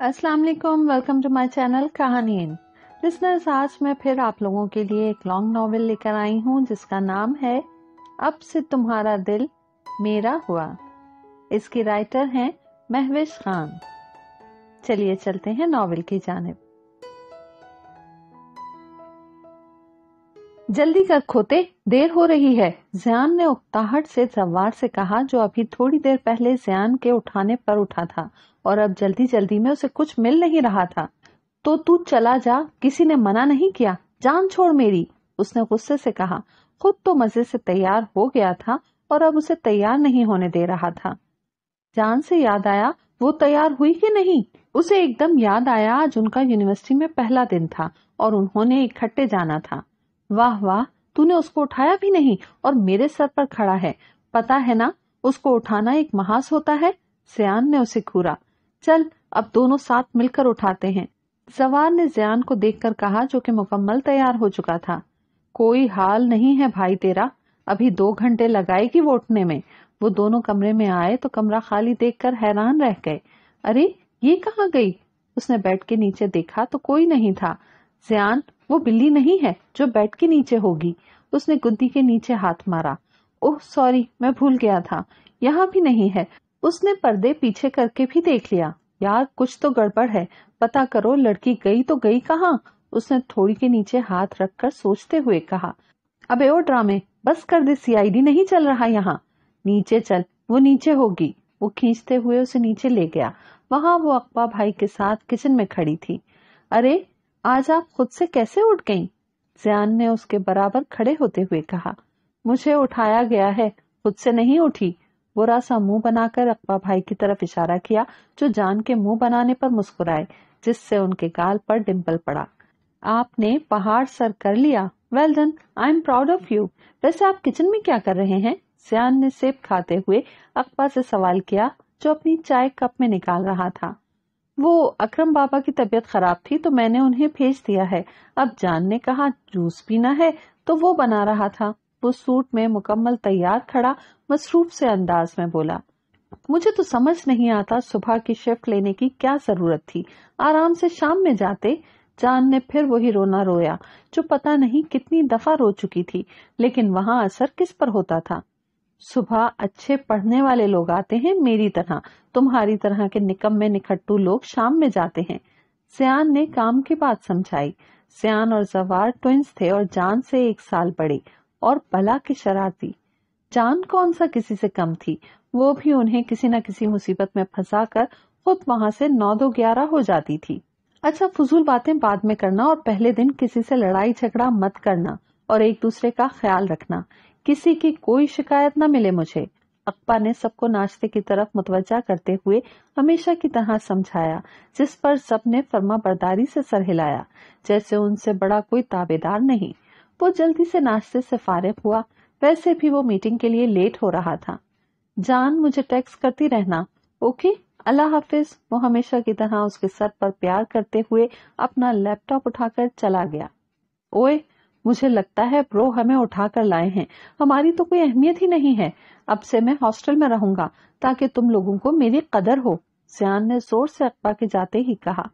अस्सलाम वालेकुम welcome to my channel कहानी लिसनर्स आज मैं फिर आप लोगों के लिए एक लॉन्ग नॉवेल लेकर आई हूँ, जिसका नाम है, अब से तुम्हारा दिल मेरा हुआ। इसके राइटर हैं महवेश खान। चलिए चलते हैं नॉवेल की जानब। जल्दी कर खोते, देर हो रही है। जयान ने उकताहट से सवार से कहा, जो अभी थोड़ी देर पहले जयान के उठाने पर उठा था, और अब जल्दी जल्दी में उसे कुछ मिल नहीं रहा था। तो तू चला जा, किसी ने मना नहीं किया? जान छोड़ मेरी। उसने गुस्से से कहा, खुद तो मज़े से तैयार हो गया था, और अब उसे तैयार नहीं होने दे रहा था। जान से याद आया, वो तैयार हुई कि नहीं? उसे एकदम याद आया, आज उनका यूनिवर्सिटी में पहला दिन था, और उन्होंने इकट्ठे जाना था। वाह वाह, तूने उसको उठाया भी नहीं और मेरे सर पर खड़ा है। पता है ना, उसको उठाना एक महास होता है। सियान ने उसे घूरा चल, अब दोनों साथ मिलकर उठाते हैं। जवान ने जयान को देखकर कहा, जो कि मुकम्मल तैयार हो चुका था। कोई हाल नहीं है भाई तेरा। अभी दो घंटे लगाएगी वो उठने में। वो दोनों कमरे में आए तो कमरा खाली देखकर हैरान रह गए। अरे, ये कहाँ गई? उसने बेड के नीचे देखा तो कोई नहीं था। जयान वो बिल्ली नहीं है जो बेड के नीचे होगी। उसने गुद्दी के नीचे हाथ मारा। ओह, सॉरी, मैं भूल गया था। यहाँ भी नहीं है। उसने पर्दे पीछे करके भी देख लिया। यार, कुछ तो गड़बड़ है। पता करो, लड़की गई तो गई कहाँ? उसने थोड़ी के नीचे हाथ रखकर सोचते हुए कहा, अबे, ओ ड्रामे, बस कर दे, सीआईडी नहीं चल रहा यहाँ। नीचे चल, वो नीचे होगी। वो खींचते हुए उसे नीचे ले गया। वहाँ वो अकबा भाई के साथ किचन में खड़ी थी। अरे आज आप खुद से कैसे उठ गई? जयान ने उसके बराबर खड़े होते हुए कहा, मुझे उठाया गया है, खुद से नहीं उठी। बुरा सा मुँह बनाकर अकबा भाई की तरफ़ इशारा किया, जो जान के मुँह बनाने पर मुस्कुराए, जिससे उनके गाल पर डिम्पल पड़ा। आपने पहाड़ सर कर लिया। Well done I am proud of you वैसे आप किचन में क्या कर रहे हैं? सियान ने सेब खाते हुए अकबा से सवाल किया, जो अपनी चाय कप में निकाल रहा था। वो अकरम बाबा की तबीयत खराब थी तो मैंने उन्हें भेज दिया है। अब जान ने कहा, जूस पीना है? तो वो बना रहा था। वो सूट में मुकम्मल तैयार खड़ा, मसरूफ से अंदाज में बोला, मुझे तो समझ नहीं आता सुबह की शिफ्ट लेने की क्या ज़रूरत थी। आराम से शाम में जाते। जान ने फिर वही रोना रोया, जो पता नहीं कितनी दफ़ा रो चुकी थी, लेकिन वहाँ असर किस पर होता था। सुबह अच्छे पढ़ने वाले लोग आते हैं मेरी तरह। तुम्हारी तरह के निकम में निखट्टू लोग शाम में जाते हैं। सियान ने काम की बात समझाई। सियान और जवार ट्विंस थे और जान से एक साल बड़े और बला के शरारती। जान कौन सा किसी से कम थी? वो भी उन्हें किसी न किसी मुसीबत में फंसा कर खुद वहाँ से नौ दो ग्यारह हो जाती थी। अच्छा फजूल बातें बाद में करना और पहले दिन किसी से लड़ाई झगड़ा मत करना और एक दूसरे का ख्याल रखना। किसी की कोई शिकायत न मिले मुझे। अक्पा ने सबको नाश्ते की तरफ़ मुतवजा करते हुए हमेशा की तरह समझाया, जिस पर सबने फर्मा बरदारी से सर हिलाया, जैसे उनसे बड़ा कोई ताबेदार नहीं। वो जल्दी से नाश्ते से फारिग हुआ, वैसे भी वो मीटिंग के लिए लेट हो रहा था। जान, मुझे टेक्स्ट करती रहना। ओके, अल्लाह हाफिज। वो हमेशा की तरह उसके सर पर प्यार करते हुए अपना लैपटॉप उठाकर चला गया। ओए मुझे लगता है ब्रो हमें उठाकर लाए हैं। हमारी तो कोई अहमियत ही नहीं है। अब से मैं हॉस्टल में रहूँगा, ताकि तुम लोगों को मेरी कदर हो, सियान ने ज़ोर से अकबा के जाते ही कहा।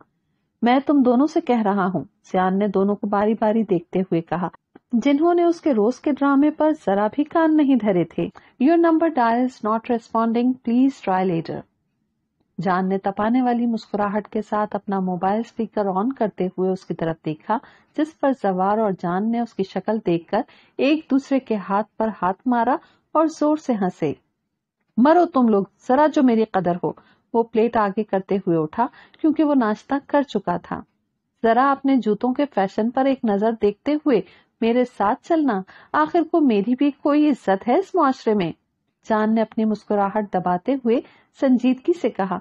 मैं तुम दोनों से कह रहा हूँ, सियान ने दोनों को बारी बारी देखते हुए कहा, जिन्होंने उसके रोज के ड्रामे पर जरा भी कान नहीं धरे थे। Your number dial not responding please try later जान ने तपाने वाली मुस्कुराहट के साथ अपना मोबाइल स्पीकर ऑन करते हुए उसकी तरफ़ देखा, जिस पर जवार और जान ने उसकी शक्ल देखकर एक दूसरे के हाथ पर हाथ मारा और ज़ोर से हंसे। मरो तुम लोग, जरा जो मेरी कदर हो। वो प्लेट आगे करते हुए उठा, क्योंकि वो नाश्ता कर चुका था। जरा अपने जूतों के फ़ैशन पर एक नज़र देखते हुए, मेरे साथ चलना, आखिर को मेरी भी कोई इज़्ज़त है इस मुआशरे में? जान ने अपनी मुस्कुराहट दबाते हुए संजीदगी से कहा,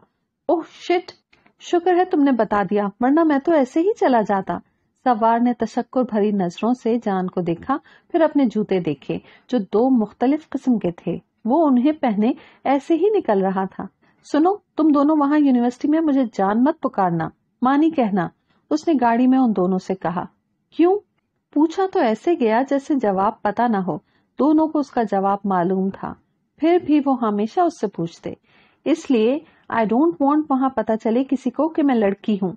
ओह, शिट, शुक्र है तुमने बता दिया, वरना मैं तो ऐसे ही चला जाता। सवार ने तशक्कुर भरी नज़रों से जान को देखा, फिर अपने जूते देखे, जो दो मुख्तलिफ़ किस्म के थे, वो उन्हें पहने ऐसे ही निकल रहा था। सुनो, तुम दोनों वहाँ यूनिवर्सिटी में मुझे जान मत पुकारना, मानी कहना, उसने गाड़ी में उन दोनों से कहा। क्यों? पूछा तो ऐसे गया जैसे जवाब पता न हो, दोनों को उसका जवाब मालूम था। फिर भी वो हमेशा उससे पूछते, इसलिए आई डोंट वांट वहाँ पता चले किसी को कि मैं लड़की हूँ।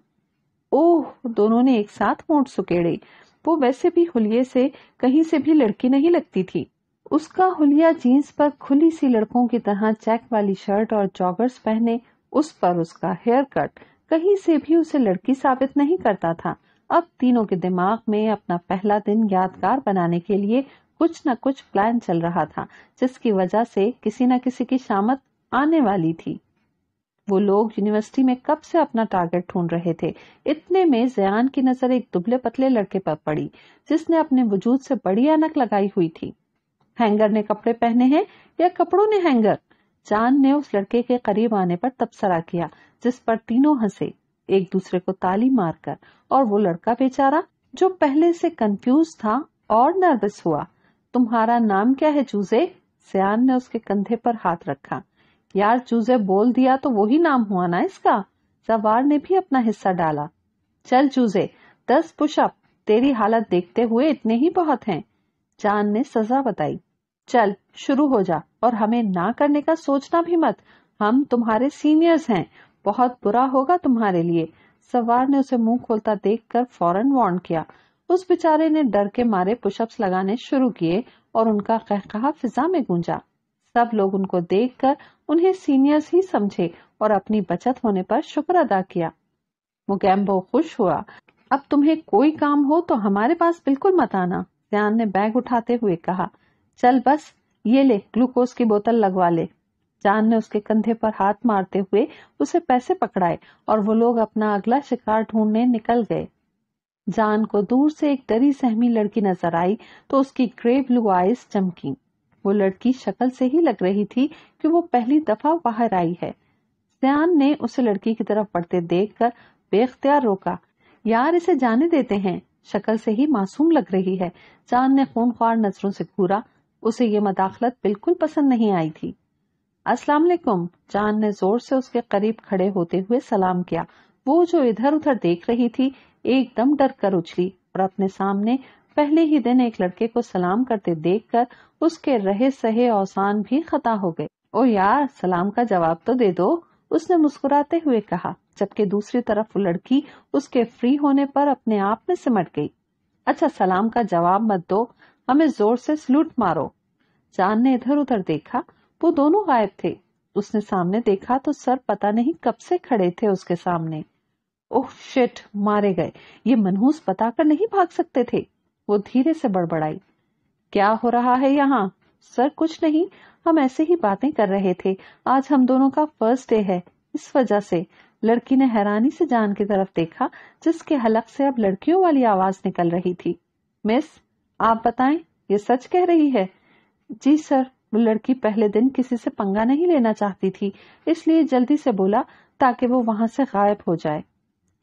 ओह, दोनों ने एक साथ मोट सुकेड़े। वो वैसे भी हुलिये से कहीं से भी लड़की नहीं लगती थी। उसका हुलिया जीन्स पर खुली सी लड़कों की तरह चेक वाली शर्ट और जॉगर्स पहने, उस पर उसका हेयर कट कहीं से भी उसे लड़की साबित नहीं करता था। अब तीनों के दिमाग में अपना पहला दिन यादगार बनाने के लिए कुछ न कुछ प्लान चल रहा था, जिसकी वजह से किसी न किसी की शामत आने वाली थी। वो लोग यूनिवर्सिटी में कब से अपना टारगेट ढूंढ रहे थे? इतने में जयान की नज़र एक दुबले पतले लड़के पर पड़ी, जिसने अपने वजूद से बड़ी अनक लगाई हुई थी। हैंगर ने कपड़े पहने हैं या कपड़ों ने हैंगर? चाँद ने उस लड़के के करीब आने पर तबसरा किया, जिस पर तीनों हंसे, एक दूसरे को ताली मारकर, और वो लड़का बेचारा, जो पहले से कंफ्यूज था और नर्वस हुआ तुम्हारा नाम क्या है चूजे सयान ने उसके कंधे पर हाथ रखा। यार चूजे बोल दिया तो वही नाम हुआ ना इसका? सवार ने भी अपना हिस्सा डाला। चल चूजे दस पुशअप। तेरी हालत देखते हुए इतने ही बहुत हैं। चाँद ने सजा बताई। चल, शुरू हो जा, और हमें ना करने का सोचना भी मत। हम तुम्हारे सीनियर्स हैं। बहुत बुरा होगा तुम्हारे लिए। सवार ने उसे मुँह खोलता देखकर फ़ौरन वार्न किया। उस बेचारे ने डर के मारे पुशअप्स लगाने शुरू किए और उनका कहकहा फिजा में गूंजा। सब लोग उनको देखकर उन्हें सीनियर्स ही समझे और अपनी बचत होने पर शुक्र अदा किया। मुगैम्बो खुश हुआ। अब तुम्हें कोई काम हो तो हमारे पास बिल्कुल मत आना, सियान ने बैग उठाते हुए कहा। चल बस, ये ले, ग्लूकोज की बोतल लगवा ले। जान ने उसके कंधे पर हाथ मारते हुए उसे पैसे पकड़ाए और वो लोग अपना अगला शिकार ढूँढने निकल गए। जान को दूर से एक डरी सहमी लड़की नज़र आई तो उसकी ग्रे ब्लू आईज चमकी। वो लड़की शक्ल से ही लग रही थी कि वो पहली दफ़ा बाहर आई है। सयान ने उसे लड़की की तरफ़ बढ़ते देखकर बेख्तियार रोका। यार, इसे जाने देते हैं। शक्ल से ही मासूम लग रही है। जान ने खून ख्वार नज़रों से घूरा। उसे ये मदाखलत बिल्कुल पसंद नहीं आई थी। अस्सलाम वालेकुम। चाँद ने ज़ोर से उसके करीब खड़े होते हुए सलाम किया। वो जो इधर उधर देख रही थी एकदम डर कर उछली और अपने सामने पहले ही दिन एक लड़के को सलाम करते देखकर उसके रहे सहे औसान भी खता हो गए। ओ यार, सलाम का जवाब तो दे दो, उसने मुस्कुराते हुए कहा, जबकि दूसरी तरफ़ वो लड़की उसके फ्री होने पर अपने आप में सिमट गई। अच्छा सलाम का जवाब मत दो, हमें ज़ोर से सलूट मारो। चाँद ने इधर उधर देखा, वो दोनों गायब थे। उसने सामने देखा तो सर पता नहीं कब से खड़े थे उसके सामने। ओह, शिट, मारे गए। ये मनहूस बताकर नहीं भाग सकते थे। वो धीरे से बड़बड़ाई। क्या हो रहा है यहाँ? सर, कुछ नहीं। हम ऐसे ही बातें कर रहे थे। आज हम दोनों का फ़र्स्ट डे है। इस वजह से। लड़की ने हैरानी से जान की तरफ़ देखा, जिसके हलक से अब लड़कियों वाली आवाज़ निकल रही थी। मिस, आप बताएँ, ये सच कह रही है? जी सर, वो लड़की पहले दिन किसी से पंगा नहीं लेना चाहती थी, इसलिए जल्दी से बोला ताकि वो वहाँ से गायब हो जाए।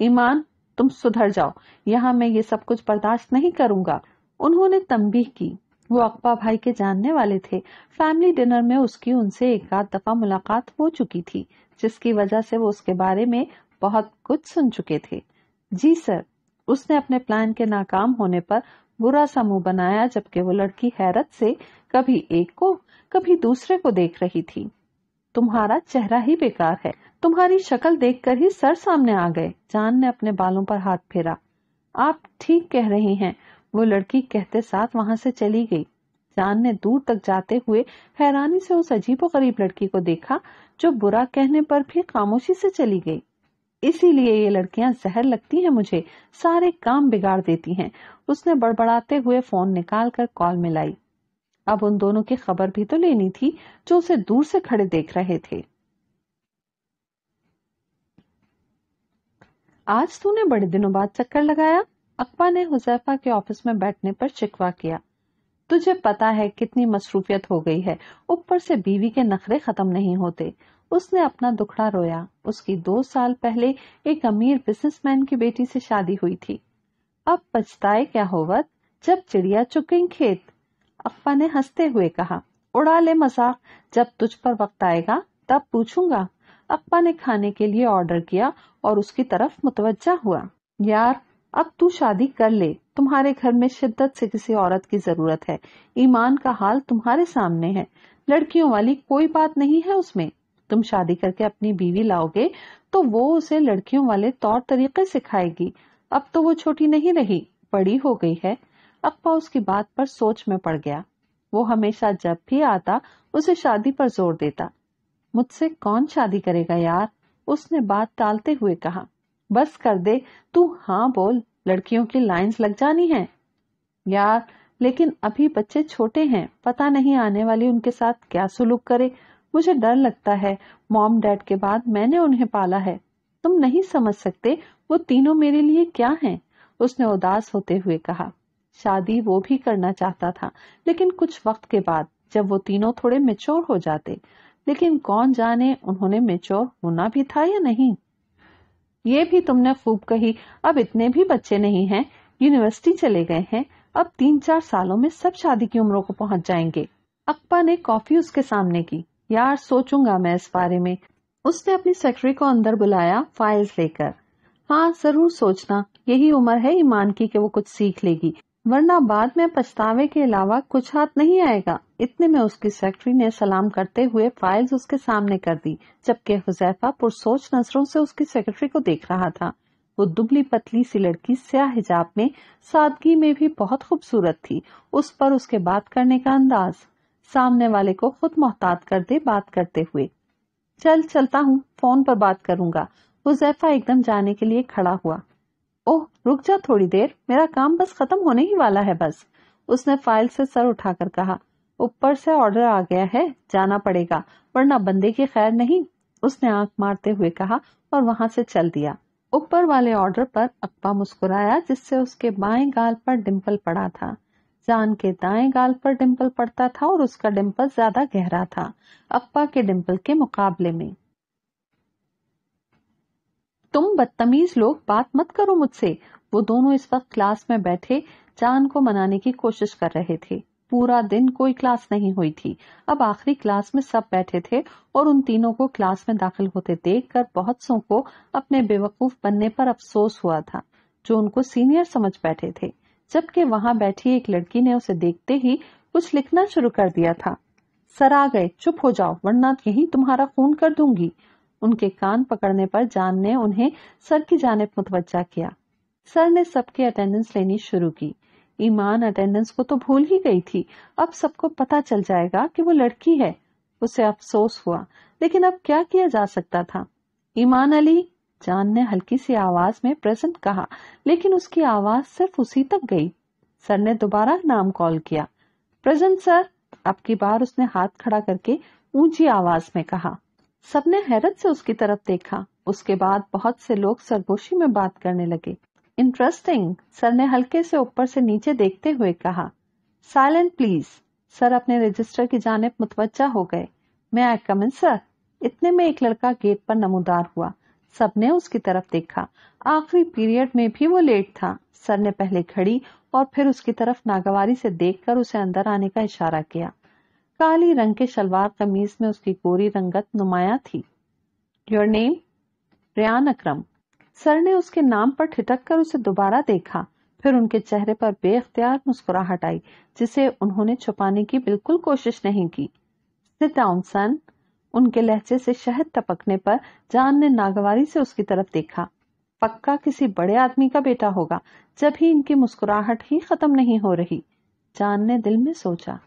ईमान, तुम सुधर जाओ। यहाँ मैं ये सब कुछ बर्दाश्त नहीं करूँगा। उन्होंने तंबीह की। वो अकबा भाई के जानने वाले थे। फैमिली डिनर में उसकी उनसे एक आध दफ़ा मुलाकात हो चुकी थी, जिसकी वजह से वो उसके बारे में बहुत कुछ सुन चुके थे। जी सर, उसने अपने प्लान के नाकाम होने पर बुरा सा मुँह बनाया जबकि वो लड़की हैरत से कभी एक को, कभी दूसरे को देख रही थी। तुम्हारा चेहरा ही बेकार है। तुम्हारी शक्ल देखकर ही सर सामने आ गए। जान ने अपने बालों पर हाथ फेरा। आप ठीक कह रही हैं। वो लड़की कहते साथ वहाँ से चली गई। जान ने दूर तक जाते हुए हैरानी से उस अजीबो गरीब लड़की को देखा, जो बुरा कहने पर भी खामोशी से चली गई। इसीलिए ये लड़कियाँ जहर लगती हैं मुझे, सारे काम बिगाड़ देती हैं। उसने बड़बड़ाते हुए फ़ोन निकाल कर कॉल मिलाई अब उन दोनों की खबर भी तो लेनी थी, जो उसे दूर से खड़े देख रहे थे। आज तूने बड़े दिनों बाद चक्कर लगाया। अकबा ने हुजैफा के ऑफ़िस में बैठने पर शिकवा किया। तुझे पता है कितनी मसरूफियत हो गई है। ऊपर से बीवी के नखरे खत्म नहीं होते। उसने अपना दुखड़ा रोया। उसकी दो साल पहले एक अमीर बिजनेसमैन की बेटी से शादी हुई थी। अब पछताए क्या होवत जब चिड़िया चुक गई खेत। अक्फा ने हँसते हुए कहा, उड़ा ले मज़ाक। जब तुझ पर वक्त आएगा, तब पूछूँगा। अक्पा ने खाने के लिए ऑर्डर किया और उसकी तरफ़ मुतवजा हुआ। यार, अब तू शादी कर ले। तुम्हारे घर में शिद्दत से किसी औरत की ज़रूरत है। ईमान का हाल तुम्हारे सामने है। लड़कियों वाली कोई बात नहीं है उसमें। तुम शादी करके अपनी बीवी लाओगे तो वो उसे लड़कियों वाले तौर तरीके सिखाएगी। अब तो वो छोटी नहीं रही, बड़ी हो गई है। अक्पा उसकी बात पर सोच में पड़ गया। वो हमेशा जब भी आता, उसे शादी पर ज़ोर देता। मुझसे कौन शादी करेगा यार? उसने बात टालते हुए कहा, बस कर दे, तू हाँ बोल, लड़कियों की लाइंस लग जानी है। यार, लेकिन अभी बच्चे छोटे हैं, पता नहीं आने वाली उनके साथ क्या सुलूक करे। मुझे डर लगता है, मॉम डैड के बाद मैंने उन्हें पाला है। तुम नहीं समझ सकते, वो तीनों मेरे लिए क्या हैं? उसने उदास होते हुए कहा, शादी वो भी करना चाहता था, लेकिन कुछ वक्त के बाद, जब वो तीनों थोड़े मेच्योर हो जाते लेकिन कौन जाने उन्होंने मेच्योर होना भी था या नहीं? ये भी तुमने खूब कही। अब इतने भी बच्चे नहीं हैं। यूनिवर्सिटी चले गए हैं। अब तीन चार सालों में सब शादी की उम्रों को पहुँच जाएँगे। अक्पा ने कॉफ़ी उसके सामने की। यार, सोचूँगा मैं इस बारे में। उसने अपनी सेक्रेटरी को अंदर बुलाया, फाइल्स लेकर। हाँ ज़रूर सोचना। यही उम्र है ईमान की कि वो कुछ सीख लेगी। वरना बाद में पछतावे के अलावा कुछ हाथ नहीं आएगा। इतने में उसकी सेक्रेटरी ने सलाम करते हुए फाइल्स उसके सामने कर दी, जबकि हुजैफा पुरसोच नज़रों से उसकी सेक्रेटरी को देख रहा था। वो दुबली पतली सी लड़की स्याह हिजाब में सादगी में भी बहुत खूबसूरत थी। उस पर उसके बात करने का अंदाज, सामने वाले को खुद मोहतात कर दे बात करते हुए। चल, चलता हूँ, फ़ोन पर बात करूँगा। हुजैफा एकदम जाने के लिए खड़ा हुआ। ओह, रुक जा थोड़ी देर, मेरा काम बस खत्म होने ही वाला है बस। उसने फ़ाइल से सर उठाकर कहा ऊपर से ऑर्डर आ गया है, जाना पड़ेगा, वरना बंदे की खैर नहीं। उसने आँख मारते हुए कहा और वहाँ से चल दिया। ऊपर वाले ऑर्डर पर अक्पा मुस्कुराया, जिससे उसके बाएँ गाल पर डिम्पल पड़ा था। जान के दाएँ गाल पर डिम्पल पड़ता था और उसका डिम्पल ज़्यादा गहरा था अक्पा के डिम्पल के मुकाबले में। तुम बदतमीज लोग, बात मत करो मुझसे। वो दोनों इस वक्त क्लास में बैठे, जान को मनाने की कोशिश कर रहे थे। पूरा दिन कोई क्लास नहीं हुई थी। अब आखिरी क्लास में सब बैठे थे और उन तीनों को क्लास में दाखिल होते देखकर बहुत सो को अपने बेवकूफ़ बनने पर अफसोस हुआ था, जो उनको सीनियर समझ बैठे थे। जबकि वहाँ बैठी एक लड़की ने उसे देखते ही कुछ लिखना शुरू कर दिया था। सर आ गए, चुप हो जाओ, वरना यही तुम्हारा खून कर दूँगी। उनके कान पकड़ने पर जान ने उन्हें सर की जानब मुतवजा किया। सर ने सबकी अटेंडेंस लेनी शुरू की। ईमान अटेंडेंस को तो भूल ही गई थी। अब सबको पता चल जाएगा कि वो लड़की है। उसे अफसोस हुआ। लेकिन अब क्या किया जा सकता था? ईमान अली, जान ने हल्की सी आवाज़ में प्रेजेंट कहा, लेकिन उसकी आवाज़ सिर्फ़ उसी तक गई। सर ने दोबारा नाम कॉल किया। प्रेजेंट सर, अब की बार उसने हाथ खड़ा करके ऊँची आवाज़ में कहा। सबने हैरत से उसकी तरफ़ देखा। उसके बाद बहुत से लोग सरगोशी में बात करने लगे। इंटरेस्टिंग सर ने हल्के से ऊपर से नीचे देखते हुए कहा साइलेंट प्लीज़ सर अपने रजिस्टर की जानब मुतवजा हो गए। मैं आई कम सर इतने में एक लड़का गेट पर नमोदार हुआ। सबने उसकी तरफ़ देखा। आखिरी पीरियड में भी वो लेट था। सर ने पहले खड़ी और फिर उसकी तरफ़ नागवारी से देखकर उसे अंदर आने का इशारा किया। काली रंग के शलवार कमीज में उसकी गोरी रंगत नुमाया थी। Your name Riyan Akram sir ने उसके नाम पर ठिटक कर उसे दोबारा देखा। फिर उनके चेहरे पर बेख्तियार मुस्कुराहट आई, जिसे उन्होंने छुपाने की बिल्कुल कोशिश नहीं की। सन उनके लहजे से शहद टपकने पर जान ने नागवारी से उसकी तरफ़ देखा। पक्का किसी बड़े आदमी का बेटा होगा, जब ही इनकी मुस्कुराहट ही खत्म नहीं हो रही। जान ने दिल में सोचा।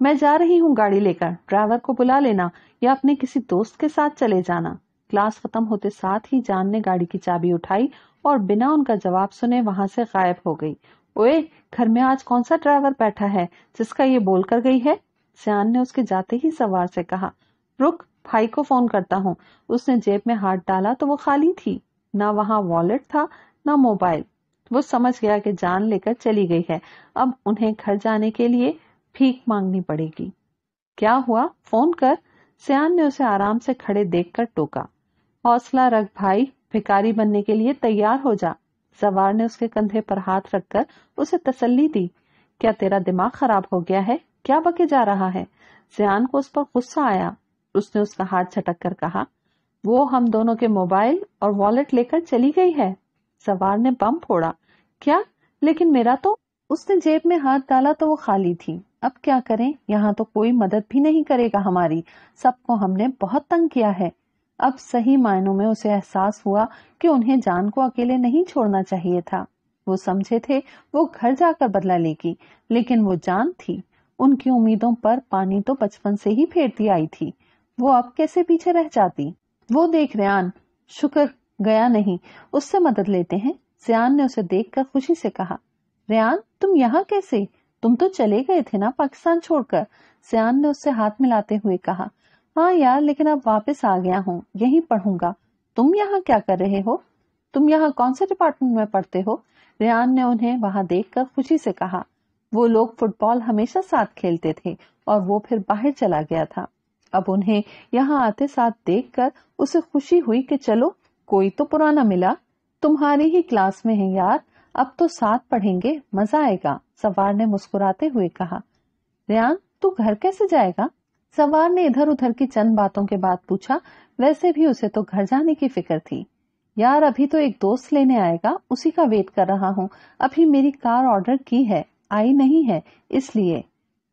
मैं जा रही हूँ गाड़ी लेकर, ड्राइवर को बुला लेना या अपने किसी दोस्त के साथ चले जाना। क्लास खत्म होते साथ ही जान ने गाड़ी की चाबी उठाई और बिना उनका जवाब सुने वहाँ से गायब हो गई। ओए, घर में आज कौन सा ड्राइवर बैठा है जिसका ये बोल कर गई है? सियान ने उसके जाते ही सवार से कहा, रुक, भाई को फ़ोन करता हूँ। उसने जेब में हाथ डाला तो वो खाली थी। ना वहाँ वॉलेट था, ना मोबाइल। वो समझ गया कि जान लेकर चली गई है। अब उन्हें घर जाने के लिए भीख मांगनी पड़ेगी। क्या हुआ? फ़ोन कर। सियान ने उसे आराम से खड़े देखकर टोका। हौसला रख भाई भिकारी बनने के लिए तैयार हो जा। सवार ने उसके कंधे पर हाथ रखकर उसे तसल्ली दी। क्या तेरा दिमाग खराब हो गया है? क्या बके जा रहा है? सियान को उस पर गुस्सा आया। उसने उसका हाथ झटक कर कहा, वो हम दोनों के मोबाइल और वॉलेट लेकर चली गई है। सवार ने बम फोड़ा। क्या? लेकिन मेरा तो उसने जेब में हाथ डाला तो वो खाली थी। अब क्या करें? यहाँ तो कोई मदद भी नहीं करेगा हमारी। सबको हमने बहुत तंग किया है। अब सही मायनों में उसे एहसास हुआ कि उन्हें जान को अकेले नहीं छोड़ना चाहिए था। वो समझे थे, वो घर जाकर बदला लेगी, लेकिन वो जान थी। उनकी उम्मीदों पर पानी तो बचपन से ही फेरती आई थी। वो अब कैसे पीछे रह जाती? वो देख रेयान, शुक्र, गया नहीं। उससे मदद लेते हैं? सियान ने उसे देखकर खुशी से कहा। रेयान, तुम यहाँ कैसे? तुम तो चले गए थे ना पाकिस्तान छोड़कर? सियान ने उससे हाथ मिलाते हुए कहा। हाँ यार, लेकिन अब वापस आ गया हूँ, यही पढ़ूँगा। तुम यहाँ क्या कर रहे हो? तुम यहाँ कौन से डिपार्टमेंट में पढ़ते हो? रेयान ने उन्हें वहाँ देखकर खुशी से कहा। वो लोग फुटबॉल हमेशा साथ खेलते थे और वो फिर बाहर चला गया था। अब उन्हें यहाँ आते साथ देखकर उसे खुशी हुई कि चलो, कोई तो पुराना मिला। तुम्हारी ही क्लास में है यार, अब तो साथ पढ़ेंगे, मज़ा आएगा, सवार ने मुस्कुराते हुए कहा। रेयान, तू घर कैसे जाएगा? सवार ने इधर उधर की चंद बातों के बाद पूछा, वैसे भी उसे तो घर जाने की फ़िक्र थी। यार, अभी तो एक दोस्त लेने आएगा, उसी का वेट कर रहा हूँ। अभी मेरी कार ऑर्डर की है, आई नहीं है, इसलिए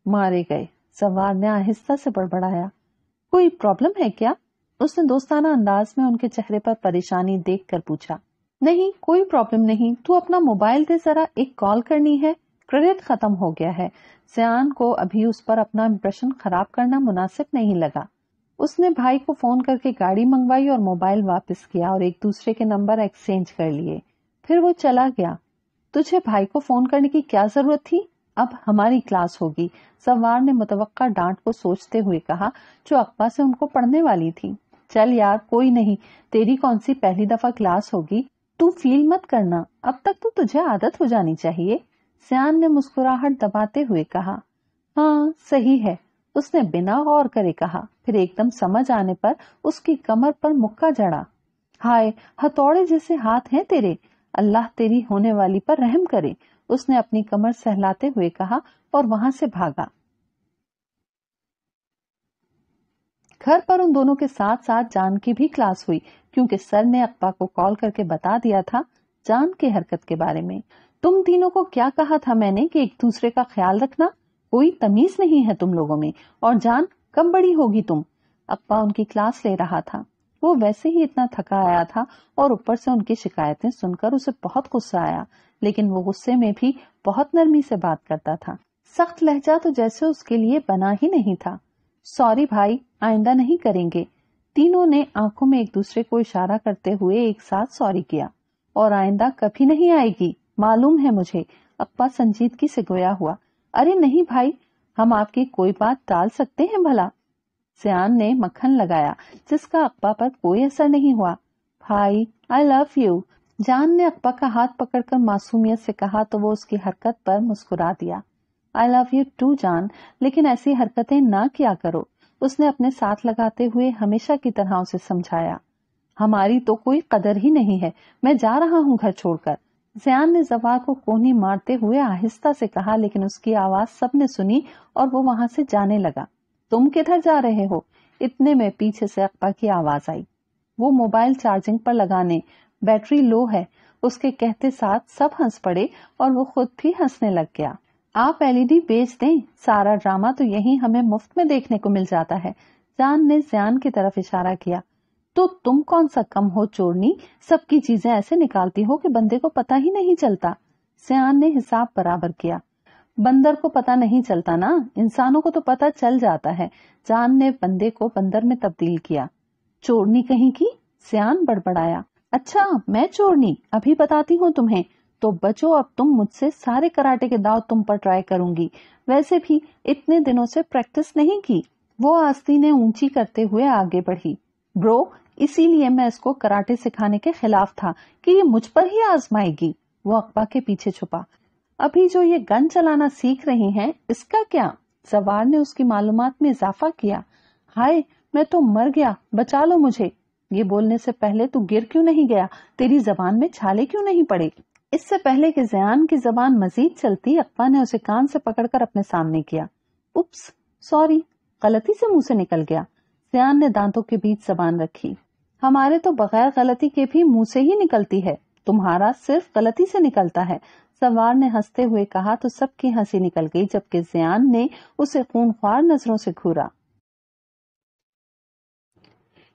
मारे गए। सवार ने आहिस्ता से बड़बड़ाया। कोई प्रॉब्लम है क्या? उसने दोस्ताना अंदाज में उनके चेहरे पर परेशानी देखकर पूछा। नहीं, कोई प्रॉब्लम नहीं, तू अपना मोबाइल दे, जरा एक कॉल करनी है। क्रेडिट खत्म हो गया है। सियान को अभी उस पर अपना इम्प्रेशन खराब करना मुनासिब नहीं लगा। उसने भाई को फ़ोन करके गाड़ी मंगवाई और मोबाइल वापस किया और एक दूसरे के नंबर एक्सचेंज कर लिए। फिर वो चला गया। तुझे भाई को फ़ोन करने की क्या ज़रूरत थी? अब हमारी क्लास होगी। सवार ने मुतवक्का डांट को सोचते हुए कहा, जो अक्बा से उनको पढ़ने वाली थी। चल यार, कोई नहीं। तेरी कौन सी पहली दफ़ा क्लास होगी? तू फील मत करना। अब तक तो तुझे आदत हो जानी चाहिए। सियान ने मुस्कुराहट दबाते हुए कहा हाँ सही है। उसने बिना गौर करे कहा, फिर एकदम समझ आने पर उसकी कमर पर मुक्का जड़ा। हाय, हथौड़े जैसे हाथ हैं तेरे। अल्लाह तेरी होने वाली पर रहम करे। उसने अपनी कमर सहलाते हुए कहा और वहाँ से भागा। घर पर उन दोनों के साथ साथ जान की भी क्लास हुई, क्योंकि सर ने अक्बा को कॉल करके बता दिया था जान की हरकत के बारे में। तुम तीनों को क्या कहा था मैंने कि एक दूसरे का ख्याल रखना? कोई तमीज नहीं है तुम लोगों में। और जान, कब बड़ी होगी तुम? अक्बा उनकी क्लास ले रहा था। वो वैसे ही इतना थका आया था और ऊपर से उनकी शिकायतें सुनकर उसे बहुत गुस्सा आया। लेकिन वो गुस्से में भी बहुत नरमी से बात करता था। सख्त लहजा तो जैसे उसके लिए बना ही नहीं था। सॉरी भाई, आइंदा नहीं करेंगे। तीनों ने आँखों में एक दूसरे को इशारा करते हुए एक साथ सॉरी किया। और आइंदा कभी नहीं आएगी। मालूम है मुझे, अप्पा संजीदगी से गोया हुआ। अरे नहीं भाई, हम आपकी कोई बात टाल सकते हैं भला? सियान ने मक्खन लगाया, जिसका अप्पा पर कोई असर नहीं हुआ। भाई आई लव यू जान ने अप्पा का हाथ पकड़कर मासूमियत से कहा तो वो उसकी हरकत पर मुस्कुरा दिया। आई लव यू टू जान, लेकिन ऐसी हरकतें ना किया करो। उसने अपने साथ लगाते हुए हमेशा की तरह उसे समझाया। हमारी तो कोई कदर ही नहीं है। मैं जा रहा हूँ घर छोड़कर। जयान ने जवार को कोहनी मारते हुए आहिस्ता से कहा, लेकिन उसकी आवाज़ सबने सुनी और वो वहाँ से जाने लगा। तुम किधर जा रहे हो? इतने में पीछे से अक्बा की आवाज़ आई। वो मोबाइल चार्जिंग पर लगाने, बैटरी लो है, उसके कहते साथ सब हंस पड़े और वो खुद भी हंसने लग गया। आप एलईडी बेच दें? सारा ड्रामा तो यही हमें मुफ़्त में देखने को मिल जाता है। जान ने जयान की तरफ़ इशारा किया। तो तुम कौन सा कम हो चोरनी? सबकी चीज़ें ऐसे निकालती हो कि बंदे को पता ही नहीं चलता। सियान ने हिसाब बराबर किया। बंदर को पता नहीं चलता ना? इंसानों को तो पता चल जाता है। जान ने बंदे को बंदर में तब्दील किया। चोरनी कहीं की? सियान बड़बड़ाया। अच्छा मैं चोरनी, अभी बताती हूँ तुम्हें। तो बचो, अब तुम मुझसे सारे कराटे के दाव तुम पर ट्राई करूँगी। वैसे भी इतने दिनों से प्रैक्टिस नहीं की। वो आस्ती ने ऊँची करते हुए आगे बढ़ी। ब्रो इसीलिए मैं इसको कराटे सिखाने के खिलाफ था कि ये मुझ पर ही आजमाएगी। वो अकबा के पीछे छुपा। अभी जो ये गन चलाना सीख रही हैं, इसका क्या? सवार ने उसकी मालूमात में इजाफा किया। हाय, मैं तो मर गया, बचा लो मुझे। ये बोलने से पहले तू गिर क्यों नहीं गया? तेरी जबान में छाले क्यों नहीं पड़े? इससे पहले कि जयान की जबान मजीद चलती, अकबा ने उसे कान से पकड़कर अपने सामने किया। उप्स, सॉरी, गलती से मुँह से निकल गया। जयान ने दांतों के बीच जबान रखी। हमारे तो बगैर गलती के भी मुँह से ही निकलती है। तुम्हारा सिर्फ़ गलती से निकलता है। सवार ने हँसते हुए कहा तो सबकी हँसी निकल गई, जबकि जियान ने उसे खूनख्वार नज़रों से घूरा।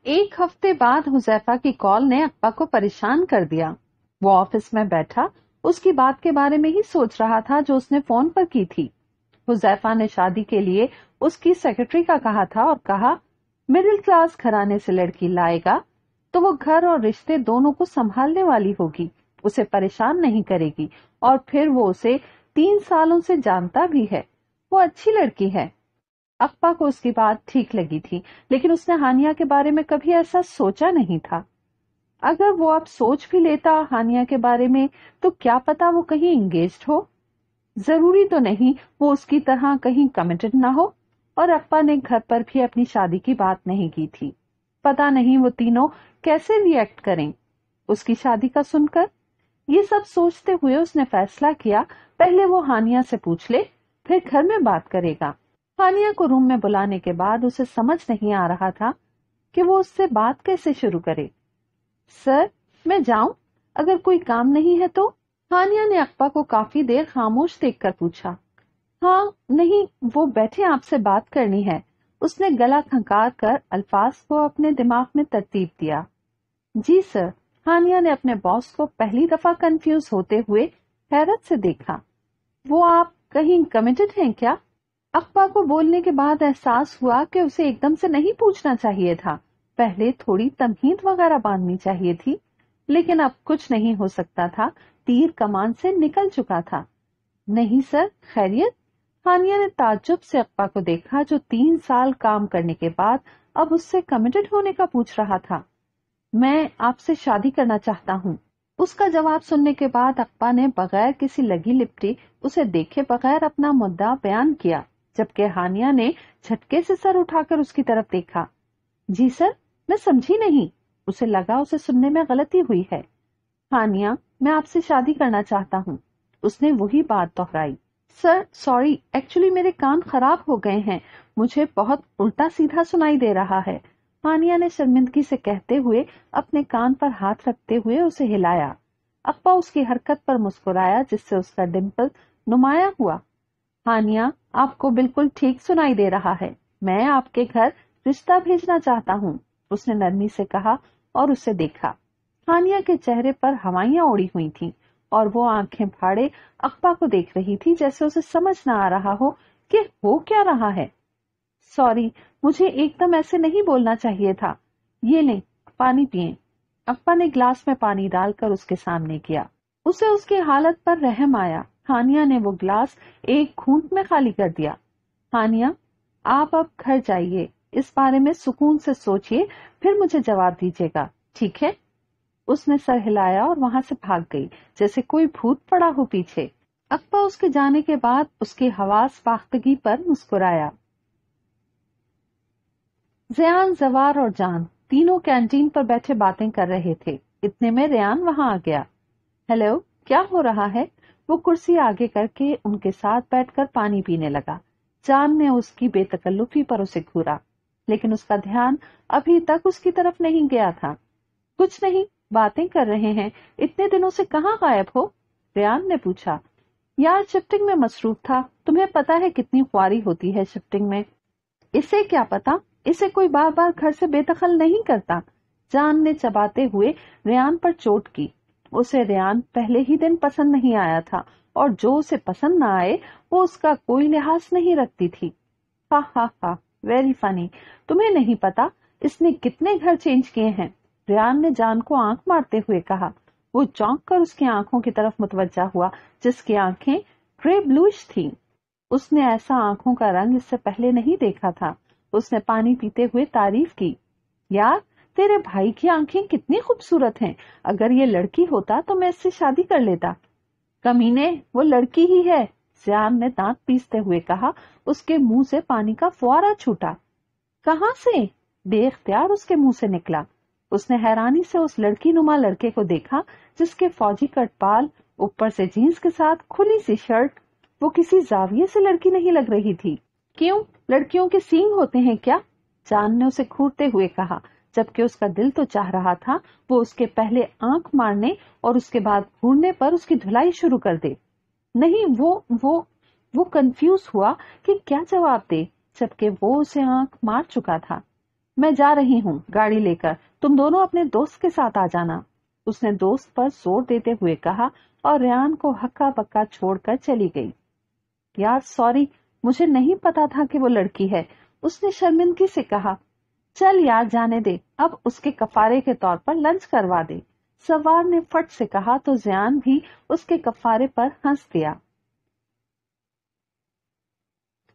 एक हफ़्ते बाद हुजैफा की कॉल ने अक्बा को परेशान कर दिया। वो ऑफ़िस में बैठा, उसकी बात के बारे में ही सोच रहा था जो उसने फ़ोन पर की थी। हुजैफा ने शादी के लिए उसकी सेक्रेटरी का कहा था और कहा, मिडिल क्लास घराने से लड़की लाएगा तो वो घर और रिश्ते दोनों को संभालने वाली होगी, उसे परेशान नहीं करेगी, और फिर वो उसे तीन सालों से जानता भी है। वो अच्छी लड़की है। अक्पा को उसकी बात ठीक लगी थी, लेकिन उसने हानिया के बारे में कभी ऐसा सोचा नहीं था। अगर वो अब सोच भी लेता हानिया के बारे में तो क्या पता वो कहीं इंगेज हो? ज़रूरी तो नहीं वो उसकी तरह कहीं कमिटेड ना हो, और अप्पा ने घर पर भी अपनी शादी की बात नहीं की थी। पता नहीं वो तीनों कैसे रिएक्ट करें। उसकी शादी का सुनकर? ये सब सोचते हुए उसने फैसला किया, पहले वो हानिया से पूछ ले, फिर घर में बात करेगा। हानिया को रूम में बुलाने के बाद उसे समझ नहीं आ रहा था कि वो उससे बात कैसे शुरू करे। सर, मैं जाऊँ? अगर कोई काम नहीं है तो? हानिया ने अक्बा को काफ़ी देर खामोश देखकर पूछा। हाँ नहीं, वो बैठे आपसे बात करनी है। उसने गला खंकार कर अल्फाज को अपने दिमाग में तरतीब दिया। जी, सर। हानिया ने अपने बॉस को पहली दफ़ा कंफ्यूज होते हुए हैरत से देखा। वो आप कहीं कमिटेड हैं क्या? अक्बा को बोलने के बाद एहसास हुआ कि उसे एकदम से नहीं पूछना चाहिए था। पहले थोड़ी तमहीद वगैरह बांधनी चाहिए थी, लेकिन अब कुछ नहीं हो सकता था। तीर कमान से निकल चुका था। नहीं, सर, खैरियत? हानिया ने ताज्जुब से अक्बा को देखा, जो तीन साल काम करने के बाद अब उससे कमिटेड होने का पूछ रहा था। मैं आपसे शादी करना चाहता हूँ। उसका जवाब सुनने के बाद अक्बा ने बगैर किसी लगी लिपटी उसे देखे बगैर अपना मुद्दा बयान किया, जबकि हानिया ने झटके से सर उठाकर उसकी तरफ़ देखा। जी सर, मैं समझी नहीं। उसे लगा उसे सुनने में गलती हुई है। हानिया, मैं आपसे शादी करना चाहता हूँ। उसने वही बात दोहराई। सर सॉरी एक्चुअली मेरे कान खराब हो गए हैं। मुझे बहुत उल्टा सीधा सुनाई दे रहा है। हानिया ने शर्मिंदगी से कहते हुए अपने कान पर हाथ रखते हुए उसे हिलाया। अप्पा उसकी हरकत पर मुस्कुराया, जिससे उसका डिम्पल नुमाया हुआ हानिया आपको बिल्कुल ठीक सुनाई दे रहा है। मैं आपके घर रिश्ता भेजना चाहता हूँ। उसने नरमी से कहा और उसे देखा। हानिया के चेहरे पर हवाइयाँ उड़ी हुई थीं। और वो आँखें फाड़े, अकबा को देख रही थी जैसे उसे समझ ना आ रहा हो कि हो क्या रहा है। सॉरी, मुझे एकदम ऐसे नहीं बोलना चाहिए था। ये ले, पानी पिए। अक्बा ने ग्लास में पानी डालकर उसके सामने किया। उसे उसकी हालत पर रहम आया। हानिया ने वो ग्लास एक घूंट में खाली कर दिया। हानिया, आप अब घर जाइए। इस बारे में सुकून से सोचिए, फिर मुझे जवाब दीजिएगा। ठीक है? उसने सर हिलाया और वहाँ से भाग गई, जैसे कोई भूत पड़ा हो पीछे। अक्बा उसके जाने के बाद उसकी हवास पाख्तगी पर मुस्कुराया। जयान जवार और जान तीनों कैंटीन पर बैठे बातें कर रहे थे। इतने में रेयान वहाँ आ गया। हेलो, क्या हो रहा है? वो कुर्सी आगे करके उनके साथ बैठकर पानी पीने लगा। जान ने उसकी बेतकल्लुफी पर उसे घूरा, लेकिन उसका ध्यान अभी तक उसकी तरफ़ नहीं गया था। कुछ नहीं बातें कर रहे हैं। इतने दिनों से कहाँ गायब हो? रेयान ने पूछा। यार, शिफ्टिंग में मसरूफ था। तुम्हें पता है कितनी ख्वारी होती है शिफ्टिंग में। इसे क्या पता? इसे कोई बार बार घर से बेदखल नहीं करता। जान ने चबाते हुए रेयान पर चोट की। उसे रेयान पहले ही दिन पसंद नहीं आया था और जो उसे पसंद न आए, वो उसका कोई लिहाज नहीं रखती थी। हा हा हा वेरी फनी तुम्हें नहीं पता इसने कितने घर चेंज किए हैं। रियान ने जान को आँख मारते हुए कहा। वो चौंक कर उसकी आँखों की तरफ़ मुतवजा हुआ, जिसकी आँखें ग्रे ब्लूश थी। उसने ऐसा आँखों का रंग इससे पहले नहीं देखा था। उसने पानी पीते हुए तारीफ़ की। यार, तेरे भाई की आँखें कितनी खूबसूरत हैं। अगर ये लड़की होता तो मैं इससे शादी कर लेता। कमीने, वो लड़की ही है सियान ने दांत पीसते हुए कहा। उसके मुँह से पानी का फुआरा छूटा। कहा से? बेख्तियार उसके मुँह से निकला। उसने हैरानी से उस लड़की नुमा लड़के को देखा, जिसके फौजी कटपाल, ऊपर से जीन्स के साथ खुली सी शर्ट, वो किसी जाविये से लड़की नहीं लग रही थी। क्यों? लड़कियों के सींग होते हैं क्या? जान ने उसे घूरते हुए कहा। जबकि उसका दिल तो चाह रहा था, वो उसके पहले आँख मारने और उसके बाद घूरने पर उसकी धुलाई शुरू कर दे। नहीं, वो वो वो कंफ्यूज हुआ कि क्या जवाब दे, जबकि वो उसे आँख मार चुका था। मैं जा रही हूँ गाड़ी लेकर। तुम दोनों अपने दोस्त के साथ आ जाना। उसने दोस्त पर ज़ोर देते हुए कहा और रेयान को हक्का बक्का छोड़कर चली गई। यार, सॉरी, मुझे नहीं पता था कि वो लड़की है। उसने शर्मिंदगी से कहा, चल यार, जाने दे। अब उसके कफारे के तौर पर लंच करवा दे। सवार ने फट से कहा तो जयान भी उसके कफारे पर हंस दिया।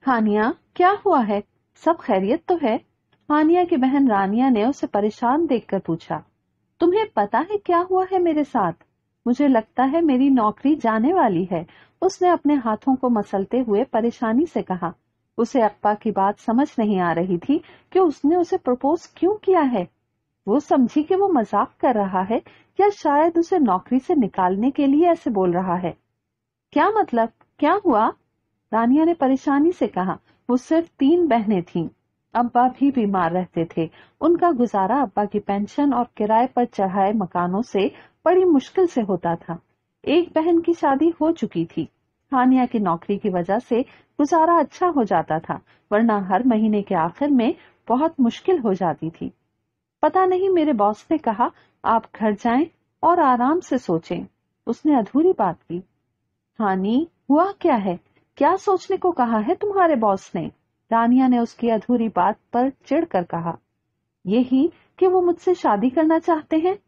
हानिया, क्या हुआ है? सब खैरियत तो है? हानिया की बहन रानिया ने उसे परेशान देखकर पूछा, तुम्हें पता है क्या हुआ है मेरे साथ? मुझे लगता है मेरी नौकरी जाने वाली है। उसने अपने हाथों को मसलते हुए परेशानी से कहा। उसे अक्पा की बात समझ नहीं आ रही थी कि उसने उसे प्रपोज क्यों किया है। वो समझी कि वो मज़ाक कर रहा है या शायद उसे नौकरी से निकालने के लिए ऐसे बोल रहा है। क्या मतलब? क्या हुआ? रानिया ने परेशानी से कहा। वो सिर्फ़ तीन बहनें थीं। अब्बा भी बीमार रहते थे। उनका गुजारा अब्बा की पेंशन और किराए पर चढ़ाए मकानों से बड़ी मुश्किल से होता था। एक बहन की शादी हो चुकी थी। हानिया की नौकरी की वजह से गुजारा अच्छा हो जाता था, वरना हर महीने के आखिर में बहुत मुश्किल हो जाती थी। पता नहीं मेरे बॉस ने कहा, आप घर जाएँ और आराम से सोचें। उसने अधूरी बात की। हानि, हुआ क्या है? क्या सोचने को कहा है तुम्हारे बॉस ने? रानिया ने उसकी अधूरी बात पर चिढ़कर कहा यही कि वो मुझसे शादी करना चाहते हैं?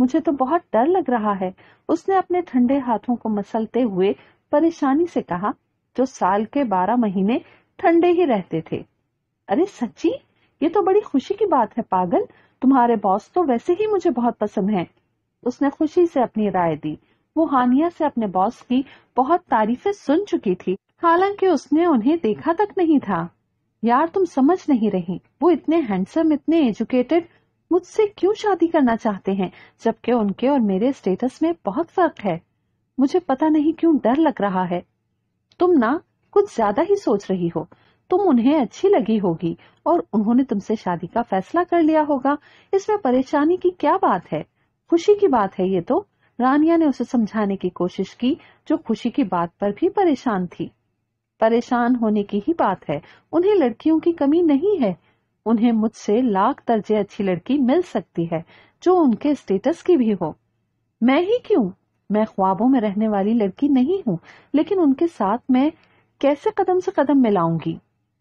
मुझे तो बहुत डर लग रहा है। उसने अपने ठंडे हाथों को मसलते हुए परेशानी से कहा, जो साल के बारह महीने ठंडे ही रहते थे। अरे सच्ची? ये तो बड़ी खुशी की बात है, पागल। तुम्हारे बॉस तो वैसे ही मुझे बहुत पसंद है। उसने खुशी से अपनी राय दी। वो हानिया से अपने बॉस की बहुत तारीफें सुन चुकी थी, हालाँकि उसने उन्हें देखा तक नहीं था। यार तुम समझ नहीं रही, वो इतने हैंडसम इतने एजुकेटेड मुझसे क्यों शादी करना चाहते हैं, जबकि उनके और मेरे स्टेटस में बहुत फ़र्क है। मुझे पता नहीं क्यों डर लग रहा है। तुम ना कुछ ज़्यादा ही सोच रही हो। तुम उन्हें अच्छी लगी होगी और उन्होंने तुमसे शादी का फैसला कर लिया होगा। इसमें परेशानी की क्या बात है? खुशी की बात है ये तो। रानिया ने उसे समझाने की कोशिश की, जो खुशी की बात पर भी परेशान थी। परेशान होने की ही बात है। उन्हें लड़कियों की कमी नहीं है। उन्हें मुझसे लाख दर्जे अच्छी लड़की मिल सकती है, जो उनके स्टेटस की भी हो। मैं ही क्यों? मैं ख्वाबों में रहने वाली लड़की नहीं हूँ, लेकिन उनके साथ मैं कैसे कदम से कदम मिलाऊँगी?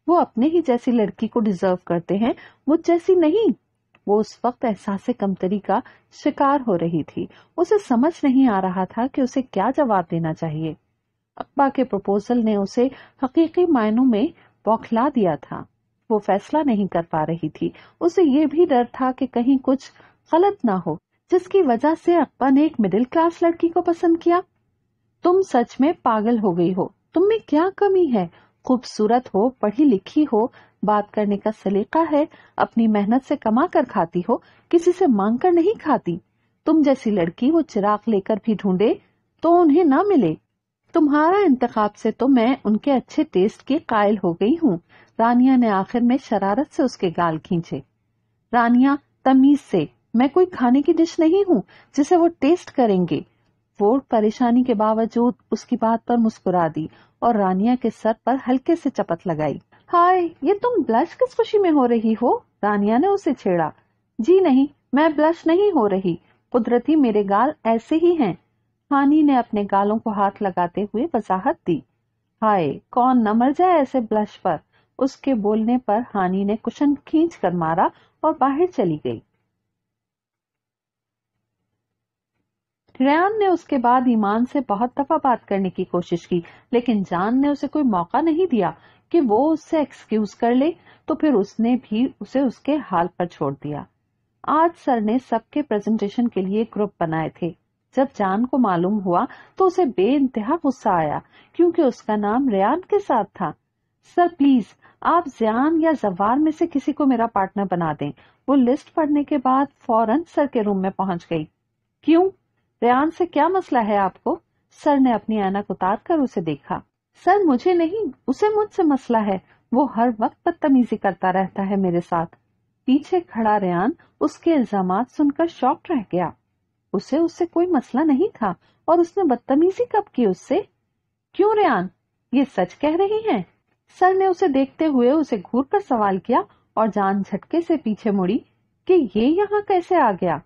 वो अपने ही जैसी लड़की को डिजर्व करते हैं मुझ जैसी नहीं। वो उस वक्त एहसास कमतरी का शिकार हो रही थी। उसे समझ नहीं आ रहा था कि उसे क्या जवाब देना चाहिए। अब्बा के प्रपोजल ने उसे हकीकी मायनों में बौखला दिया था। वो फैसला नहीं कर पा रही थी। उसे ये भी डर था कि कहीं कुछ गलत ना हो, जिसकी वजह से अक्बा ने एक मिडिल क्लास लड़की को पसंद किया। तुम सच में पागल हो गई हो। तुम में क्या कमी है? खूबसूरत हो, पढ़ी लिखी हो, बात करने का सलीका है, अपनी मेहनत से कमा कर खाती हो, किसी से मांग कर नहीं खाती। तुम जैसी लड़की वो चिराग लेकर भी ढूंढे तो उन्हें न मिले। तुम्हारा इंतखाब से तो मैं उनके अच्छे टेस्ट की कायल हो गई हूँ। रानिया ने आखिर में शरारत से उसके गाल खींचे। रानिया, तमीज से, मैं कोई खाने की डिश नहीं हूँ, जिसे वो टेस्ट करेंगे। वो परेशानी के बावजूद उसकी बात पर मुस्कुरा दी और रानिया के सर पर हल्के से चपत लगाई। हाय, ये तुम ब्लश किस खुशी में हो रही हो? रानिया ने उसे छेड़ा। जी नहीं, मैं ब्लश नहीं हो रही। कुदरती मेरे गाल ऐसे ही हैं। हानि ने अपने गालों को हाथ लगाते हुए वजाहत दी। हाय, कौन न मर जाए ऐसे ब्लश पर? उसके बोलने पर हानि ने कुशन खींच कर मारा और बाहर चली गई। रयान ने उसके बाद ईमान से बहुत दफ़ा बात करने की कोशिश की, लेकिन जान ने उसे कोई मौका नहीं दिया कि वो उससे एक्सक्यूज कर ले तो फिर उसने भी उसे उसके हाल पर छोड़ दिया। आज सर ने सबके प्रेजेंटेशन के लिए ग्रुप बनाए थे। जब जान को मालूम हुआ तो उसे बेइंतहा गुस्सा आया, क्योंकि उसका नाम रेयान के साथ था। सर, प्लीज़, आप जयान या जवार में से किसी को मेरा पार्टनर बना दें। वो लिस्ट पढ़ने के बाद फ़ौरन सर के रूम में पहुँच गई। क्यों? रेयान से क्या मसला है आपको? सर ने अपनी ऐनक उतार कर उसे देखा। सर, मुझे नहीं, उसे मुझसे मसला है। वो हर वक्त बदतमीजी करता रहता है मेरे साथ। पीछे खड़ा रेयान उसके इल्ज़ाम सुनकर शॉक रह गया। उसे उससे कोई मसला नहीं था, और उसने बदतमीजी कब की उससे? क्यों रेयान? ये सच कह रही हैं? सर ने उसे देखते हुए उसे घूर कर सवाल किया और जान झटके से पीछे मुड़ी कि ये यहाँ कैसे आ गया?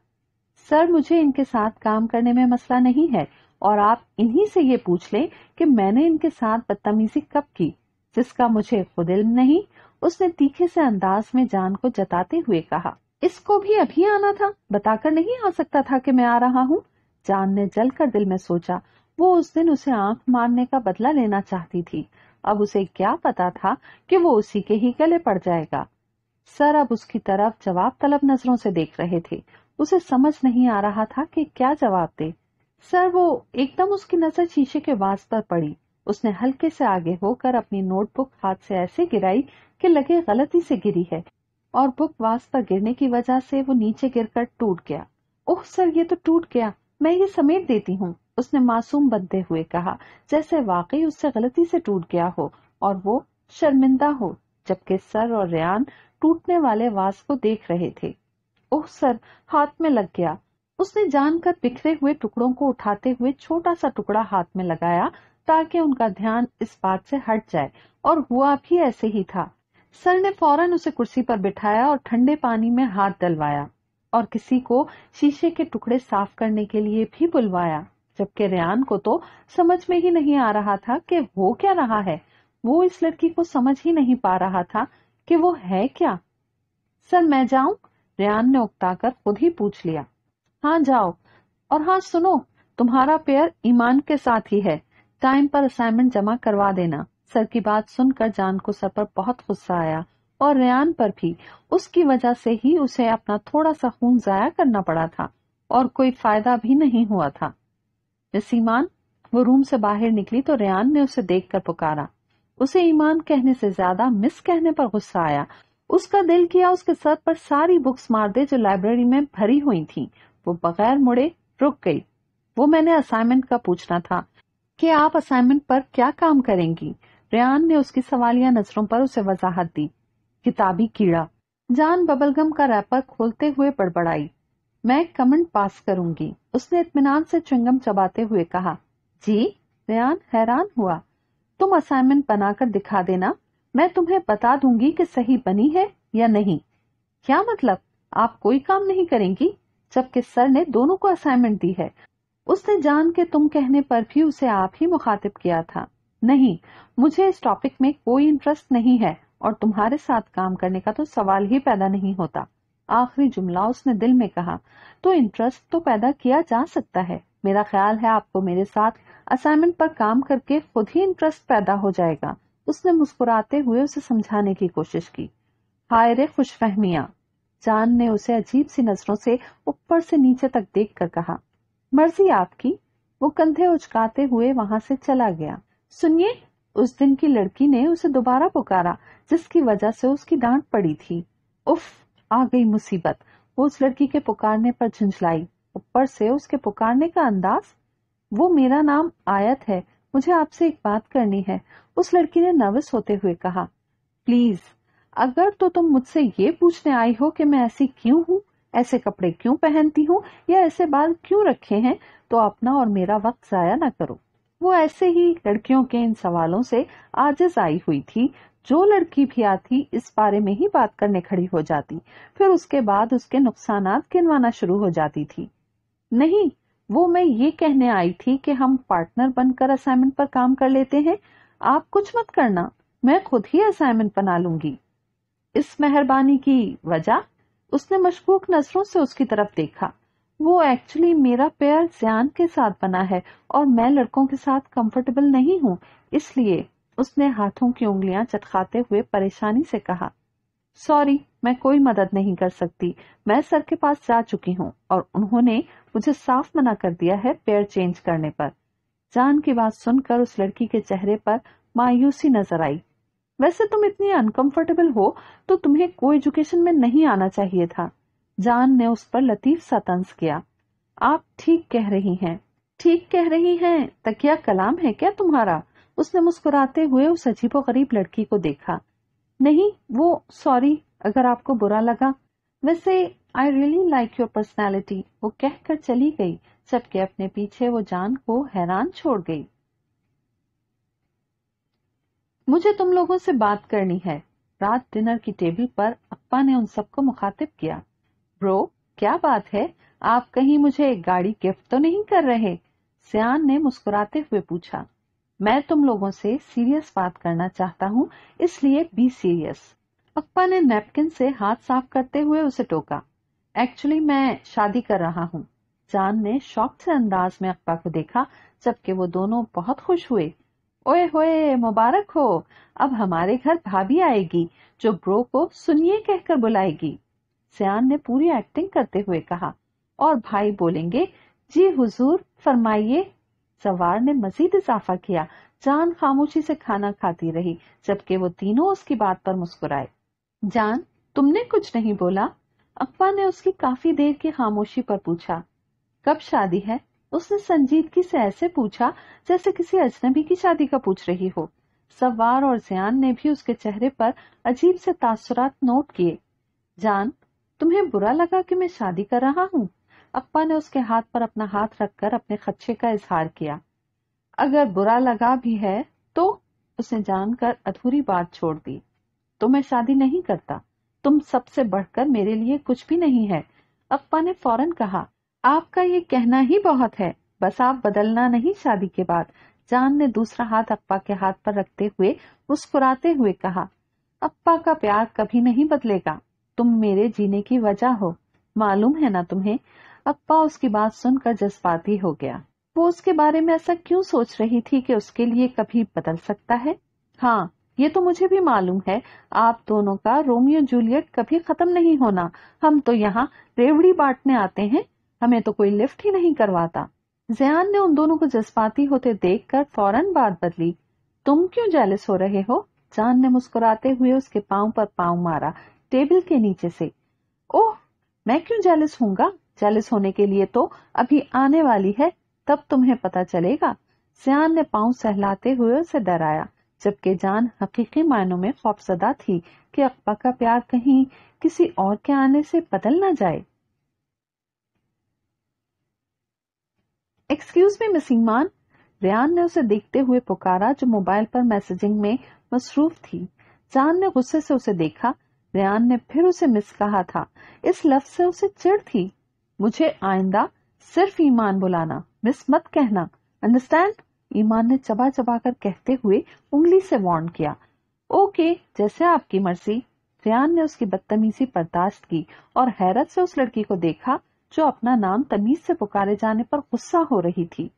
सर, मुझे इनके साथ काम करने में मसला नहीं है, और आप इन्हीं से ये पूछ लें कि मैंने इनके साथ बदतमीजी कब की, जिसका मुझे खुद इल्म नहीं, उसने तीखे से अंदाज में जान को जताते हुए कहा। इसको भी अभी आना था। बताकर नहीं आ सकता था कि मैं आ रहा हूँ। जान ने जलकर दिल में सोचा, वो उस दिन उसे आँख मारने का बदला लेना चाहती थी। अब उसे क्या पता था कि वो उसी के ही गले पड़ जाएगा। सर अब उसकी तरफ़ जवाब तलब नज़रों से देख रहे थे। उसे समझ नहीं आ रहा था कि क्या जवाब दे। सर वो एकदम उसकी नज़र शीशे के वास पर पड़ी। उसने हल्के से आगे होकर अपनी नोटबुक हाथ से ऐसे गिराई कि लगे गलती से गिरी है। और बुक वास पर गिरने की वजह से वो नीचे गिरकर टूट गया। ओह, सर, ये तो टूट गया। मैं ये समेट देती हूँ, उसने मासूम बनते हुए कहा, जैसे वाकई उससे गलती से टूट गया हो, और वो शर्मिंदा हो, जबकि सर और रेयान टूटने वाले वास को देख रहे थे। ओह, सर, हाथ में लग गया। उसने जानकर बिखरे हुए टुकड़ों को उठाते हुए छोटा सा टुकड़ा हाथ में लगाया, ताकि उनका ध्यान इस बात से हट जाए, और हुआ भी ऐसे ही था। सर ने फ़ौरन उसे कुर्सी पर बिठाया और ठंडे पानी में हाथ डलवाया और किसी को शीशे के टुकड़े साफ़ करने के लिए भी बुलवाया, जबकि रेयान को तो समझ में ही नहीं आ रहा था कि वो क्या रहा है। वो इस लड़की को समझ ही नहीं पा रहा था कि वो है क्या। सर, मैं जाऊँ? रेयान ने उकताकर खुद ही पूछ लिया। हाँ जाओ। और हाँ सुनो, तुम्हारा पेयर ईमान के साथ ही है। टाइम पर असाइनमेंट जमा करवा देना। सर की बात सुनकर जान को सर पर बहुत गुस्सा आया और रेयान पर भी। उसकी वजह से ही उसे अपना थोड़ा सा खून जाया करना पड़ा था और कोई फ़ायदा भी नहीं हुआ था। ईमान वो रूम से बाहर निकली तो रेयान ने उसे देखकर पुकारा। उसे ईमान कहने से ज़्यादा मिस कहने पर गुस्सा आया। उसका दिल किया उसके सर पर सारी बुक्स मार दे जो लाइब्रेरी में भरी हुई थी। वो बगैर मुड़े रुक गई। वो मैंने असाइनमेंट का पूछना था कि आप असाइनमेंट पर क्या काम करेंगी? रेयान ने उसकी सवालिया नज़रों पर उसे वजाहत दी। किताबी कीड़ा। जान बबलगम का रैपर खोलते हुए बड़बड़ाई। मैं कमेंट पास करूँगी। उसने इत्मीनान से चुंगम चबाते हुए कहा, जी रेयान हैरान हुआ। तुम असाइनमेंट बनाकर दिखा देना। मैं तुम्हें बता दूँगी कि सही बनी है या नहीं। क्या मतलब? आप कोई काम नहीं करेंगी, जबकि सर ने दोनों को असाइनमेंट दी है। उसने जान के तुम कहने पर भी उसे आप ही मुखातिब किया था। नहीं, मुझे इस टॉपिक में कोई इंटरेस्ट नहीं है और तुम्हारे साथ काम करने का तो सवाल ही पैदा नहीं होता। आखिरी जुमला उसने दिल में कहा तो इंटरेस्ट तो पैदा किया जा सकता है। मेरा ख्याल है आपको मेरे साथ असाइनमेंट पर काम करके खुद ही इंटरेस्ट पैदा हो जाएगा। उसने मुस्कुराते हुए उसे समझाने की कोशिश की। हाय रे खुशफहमिया, जान ने उसे अजीब सी नज़रों से ऊपर से नीचे तक देखकर कहा। मर्ज़ी आपकी, वो कंधे उचकाते हुए वहाँ से चला गया। सुनिए, उस दिन की लड़की ने उसे दोबारा पुकारा, जिसकी वजह से उसकी डांट पड़ी थी। उफ, आ गई मुसीबत। वो उस लड़की के पुकारने पर झुंझलाई। ऊपर से उसके पुकारने का अंदाज? वो मेरा नाम आयत है, मुझे आपसे एक बात करनी है। उस लड़की ने नर्वस होते हुए कहा, प्लीज़, अगर तो तुम मुझसे ये पूछने आई हो कि मैं ऐसी क्यों हूँ? ऐसे कपड़े क्यों पहनती हूँ? या ऐसे बाल क्यों रखे हैं? तो अपना और मेरा वक्त जाया ना करो। वो ऐसे ही लड़कियों के इन सवालों से आजिज आई हुई थी। जो लड़की भी आती, इस बारे में ही बात करने खड़ी हो जाती। फिर उसके बाद उसके नुकसान गिनवाना शुरू हो जाती थी। नहीं, वो मैं ये कहने आई थी कि हम पार्टनर बनकर असाइनमेंट पर काम कर लेते हैं। आप कुछ मत करना, मैं खुद ही असाइनमेंट बना लूँगी। इस मेहरबानी की वजह, उसने मशकूक नज़रों से उसकी तरफ़ देखा। वो एक्चुअली मेरा पेयर ज्यान के साथ बना है और मैं लड़कों के साथ कंफर्टेबल नहीं हूँ। इसलिए उसने हाथों की उंगलियाँ चटखाते हुए परेशानी से कहा सॉरी मैं कोई मदद नहीं कर सकती। मैं सर के पास जा चुकी हूँ और उन्होंने मुझे साफ़ मना कर दिया है पेयर चेंज करने पर जान की बात सुनकर उस लड़की के चेहरे पर मायूसी नज़र आई। वैसे तुम इतनी अनकंफर्टेबल हो तो तुम्हें को एजुकेशन में नहीं आना चाहिए था। जान ने उस पर लतीफ सा तंस किया। आप ठीक कह रही हैं। ठीक कह रही हैं? तकिया कलाम है क्या तुम्हारा? उसने मुस्कुराते हुए उस अजीबो गरीब लड़की को देखा। नहीं, वो सॉरी अगर आपको बुरा लगा। वैसे I really like your personality वो कहकर चली गई। जबकि अपने पीछे वो जान को हैरान छोड़ गई। मुझे तुम लोगों से बात करनी है। रात डिनर की टेबल पर अप्पा ने उन सबको मुखातिब किया। ब्रो, क्या बात है? आप कहीं मुझे एक गाड़ी गिफ्ट तो नहीं कर रहे? सियान ने मुस्कुराते हुए पूछा। मैं तुम लोगों से सीरियस बात करना चाहता हूँ, इसलिए बी सीरियस। अप्पा ने नैपकिन से हाथ साफ़ करते हुए उसे टोका। एक्चुअली मैं शादी कर रहा हूँ। जान ने शौक से अंदाज में अक्पा को देखा, जबकि वो दोनों बहुत खुश हुए। ओए होए, मुबारक हो। अब हमारे घर भाभी आएगी, जो ब्रो को सुनिए कहकर बुलाएगी। सियान ने पूरी एक्टिंग करते हुए कहा, और भाई बोलेंगे, जी हुजूर, फरमाइए। सवार ने मजीद इजाफा किया। जान खामोशी से खाना खाती रही, जबकि वो तीनों उसकी बात पर मुस्कुराए। जान, तुमने कुछ नहीं बोला? अक्बा ने उसकी काफ़ी देर की खामोशी पर पूछा, कब शादी है? उसने संजीदगी से ऐसे पूछा, जैसे किसी अजनबी की शादी का पूछ रही हो। सवार और जियान ने भी उसके चेहरे पर अजीब से तासुरात नोट किए। जान तुम्हें बुरा लगा कि मैं शादी कर रहा हूँ? अप्पा ने उसके हाथ पर अपना हाथ रखकर अपने खच्चे का इजहार किया। अगर बुरा लगा भी है तो उसने जानकर अधूरी बात छोड़ दी। तो मैं शादी नहीं करता। तुम सबसे बढ़कर मेरे लिए कुछ भी नहीं है। अप्पा ने फ़ौरन कहा, आपका ये कहना ही बहुत है। बस आप बदलना नहीं शादी के बाद। जान ने दूसरा हाथ अप्पा के हाथ पर रखते हुए मुस्कुराते हुए कहा, अप्पा का प्यार कभी नहीं बदलेगा। तुम मेरे जीने की वजह हो। मालूम है ना तुम्हें? अप्पा उसकी बात सुनकर जज्बाती हो गया। वो उसके बारे में ऐसा क्यों सोच रही थी कि उसके लिए कभी बदल सकता है? हाँ ये तो मुझे भी मालूम है। आप दोनों का रोमियो जूलियट कभी खत्म नहीं होना। हम तो यहाँ रेवड़ी बांटने आते हैं। हमें तो कोई लिफ्ट ही नहीं करवाता। जयान ने उन दोनों को जज्बाती होते देखकर फ़ौरन बात बदली। तुम क्यों जेलस हो रहे हो? जान ने मुस्कुराते हुए उसके पाँव पर पाँव मारा। टेबल के नीचे से। ओह, मैं क्यों जेलस हूँगा जेलस होने के लिए तो अभी आने वाली है, तब तुम्हें पता चलेगा। सियान ने पाँव सहलाते हुए उसे डराया, जबकि जान हकीकी मायनों में खौफसदा थी कि अकबा का प्यार कहीं किसी और के आने से बदल ना जाए। Excuse me miss Iman Riyan ने उसे देखते हुए पुकारा जो मोबाइल पर मैसेजिंग में मसरूफ थी। जान ने गुस्से से उसे देखा रियान ने फिर उसे मिस कहा था। इस लफ्ज से उसे चिड़ थी। मुझे आइंदा सिर्फ़ ईमान बुलाना, मिस मत कहना। अंडरस्टैंड ईमान ने चबा चबा कर कहते हुए उंगली से वार्न किया। ओके जैसे आपकी मर्ज़ी। रियान ने उसकी बदतमीजी बर्दाश्त की और हैरत से उस लड़की को देखा जो अपना नाम तमीज से पुकारे जाने पर गुस्सा हो रही थी।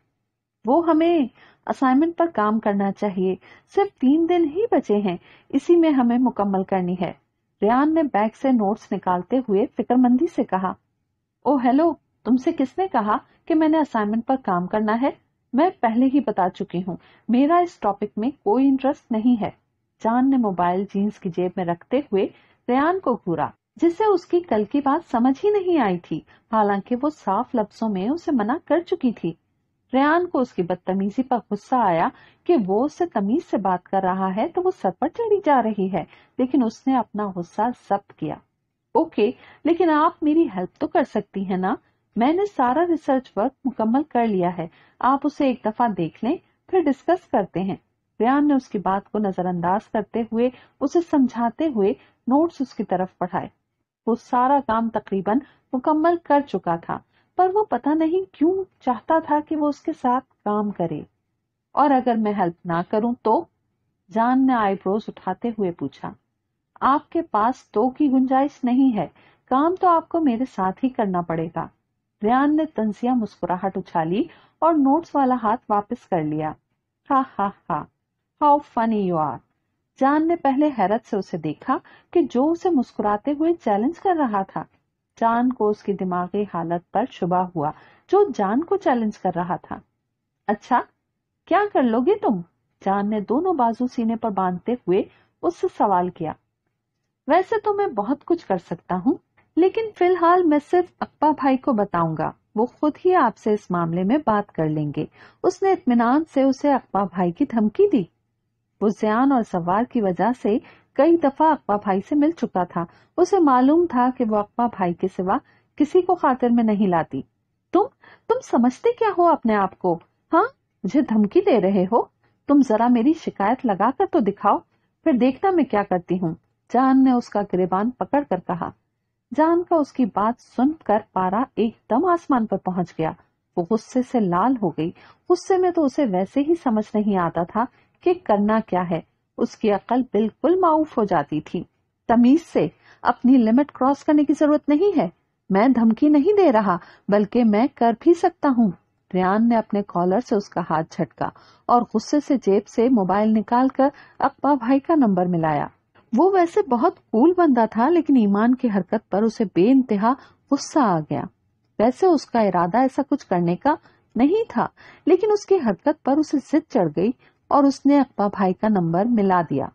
वो हमें असाइनमेंट पर काम करना चाहिए। सिर्फ़ तीन दिन ही बचे हैं। इसी में हमें मुकम्मल करनी है। रियान ने बैग से नोट्स निकालते हुए फिक्रमंदी से कहा, ओ हेलो तुमसे किसने कहा कि मैंने असाइनमेंट पर काम करना है? मैं पहले ही बता चुकी हूँ, मेरा इस टॉपिक में कोई इंटरेस्ट नहीं है। जान ने मोबाइल जीन्स की जेब में रखते हुए रेयान को घूरा जिसे उसकी कल की बात समझ ही नहीं आई थी। हालाँकि वो साफ़ लफ्जों में उसे मना कर चुकी थी। रेयान को उसकी बदतमीजी पर गुस्सा आया कि वो उससे तमीज से बात कर रहा है तो वो सर पर चढ़ी जा रही है। लेकिन उसने अपना गुस्सा जब्त किया। ओके, लेकिन आप मेरी हेल्प तो कर सकती हैं ना? मैंने सारा रिसर्च वर्क मुकम्मल कर लिया है। आप उसे एक दफ़ा देख लें, फिर डिस्कस करते हैं। रियान ने उसकी बात को नजरअंदाज करते हुए, उसे समझाते हुए नोट्स उसकी तरफ़ पढ़ाए वो सारा काम तकरीबन मुकम्मल कर चुका था। पर वो पता नहीं क्यों चाहता था कि वो उसके साथ काम करे। और अगर मैं हेल्प ना करूँ तो? जान ने आईब्रोज उठाते हुए पूछा, आपके पास तो की गुंजाइश नहीं है, काम तो आपको मेरे साथ ही करना पड़ेगा। रियान ने तंजिया मुस्कुराहट उछाली और नोट्स वाला हाथ वापस कर लिया। हा हा हा। हाउ फनी यू आर जान ने पहले हैरत से उसे देखा कि जो उसे मुस्कुराते हुए चैलेंज कर रहा था जान को उसकी दिमागी हालत पर शुबा हुआ, जो जान को चैलेंज कर रहा था। अच्छा क्या कर लोगे तुम? जान ने दोनों बाजू सीने पर बांधते हुए उससे सवाल किया। वैसे तो मैं बहुत कुछ कर सकता हूँ, लेकिन फ़िलहाल मैं सिर्फ़ अक्पा भाई को बताऊँगा। वो खुद ही आपसे इस मामले में बात कर लेंगे। उसने इतमान से उसे अक्पा भाई की धमकी दी। वो जियान और सवार की वजह से कई दफ़ा अकबा भाई से मिल चुका था। उसे मालूम था कि वो अकबा भाई के सिवा किसी को खातिर में नहीं लाती। तुम तुम समझते क्या हो अपने आप को? हाँ मुझे धमकी दे रहे हो। तुम जरा मेरी शिकायत लगा कर तो दिखाओ, फिर देखना मैं क्या करती हूँ। जान ने उसका गिरेबान पकड़ कर कहा। जान का उसकी बात सुनकर पारा एकदम आसमान पर पहुँच गया। वो गुस्से से लाल हो गई। गुस्से में तो उसे वैसे ही समझ नहीं आता था कि करना क्या है। उसकी अकल बिल्कुल माउफ हो जाती थी। तमीज से अपनी लिमिट क्रॉस करने की ज़रूरत नहीं है। मैं धमकी नहीं दे रहा, बल्कि मैं कर भी सकता हूँ। रियान ने अपने कॉलर से उसका हाथ झटका और गुस्से से जेब से मोबाइल निकालकर अक्बा भाई का नंबर मिलाया। वो वैसे बहुत कूल बंदा था, लेकिन ईमान की हरकत पर उसे बेइंतहा गुस्सा आ गया। वैसे उसका इरादा ऐसा कुछ करने का नहीं था, लेकिन उसकी हरकत पर उसे जिद चढ़ गई और उसने अकबा भाई का नंबर मिला दिया।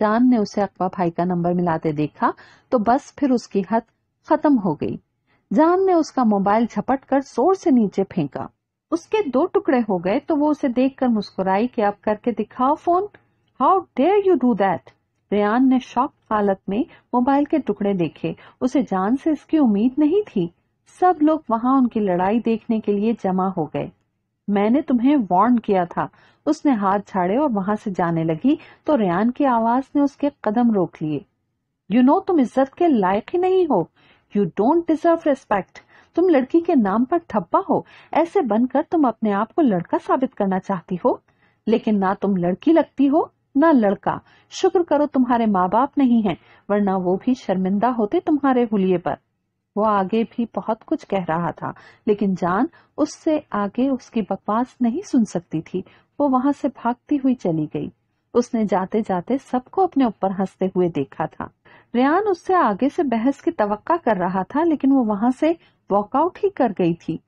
जान ने उसे अकबा भाई का नंबर मिलाते देखा तो बस फिर उसकी हद खत्म हो गई। जान ने उसका मोबाइल झपट कर ज़ोर से नीचे फेंका। उसके दो टुकड़े हो गए तो वो उसे देखकर मुस्कुराई कि आप करके दिखाओ phone. How dare you do that Rayan ने शॉक हालत में मोबाइल के टुकड़े देखे। उसे जान से इसकी उम्मीद नहीं थी। सब लोग वहाँ उनकी लड़ाई देखने के लिए जमा हो गए। मैंने तुम्हें वार्न किया था। उसने हाथ झाड़े और वहाँ से जाने लगी तो रेयान की आवाज़ ने उसके कदम रोक लिए। यू नो तुम इज़्ज़त के लायक ही नहीं हो। यू डोंट डिजर्व रिस्पेक्ट तुम लड़की के नाम पर ठप्पा हो। ऐसे बनकर तुम अपने आप को लड़का साबित करना चाहती हो। लेकिन ना तुम लड़की लगती हो, ना लड़का। शुक्र करो तुम्हारे माँ बाप नहीं है, वरना वो भी शर्मिंदा होते तुम्हारे हुलिये पर। वो आगे भी बहुत कुछ कह रहा था, लेकिन जान उससे आगे उसकी बकवास नहीं सुन सकती थी। वो वहाँ से भागती हुई चली गई। उसने जाते जाते सबको अपने ऊपर हँसते हुए देखा था। रेयान उससे आगे से बहस की तवक्का कर रहा था, लेकिन वो वहाँ से वॉकआउट ही कर गई थी।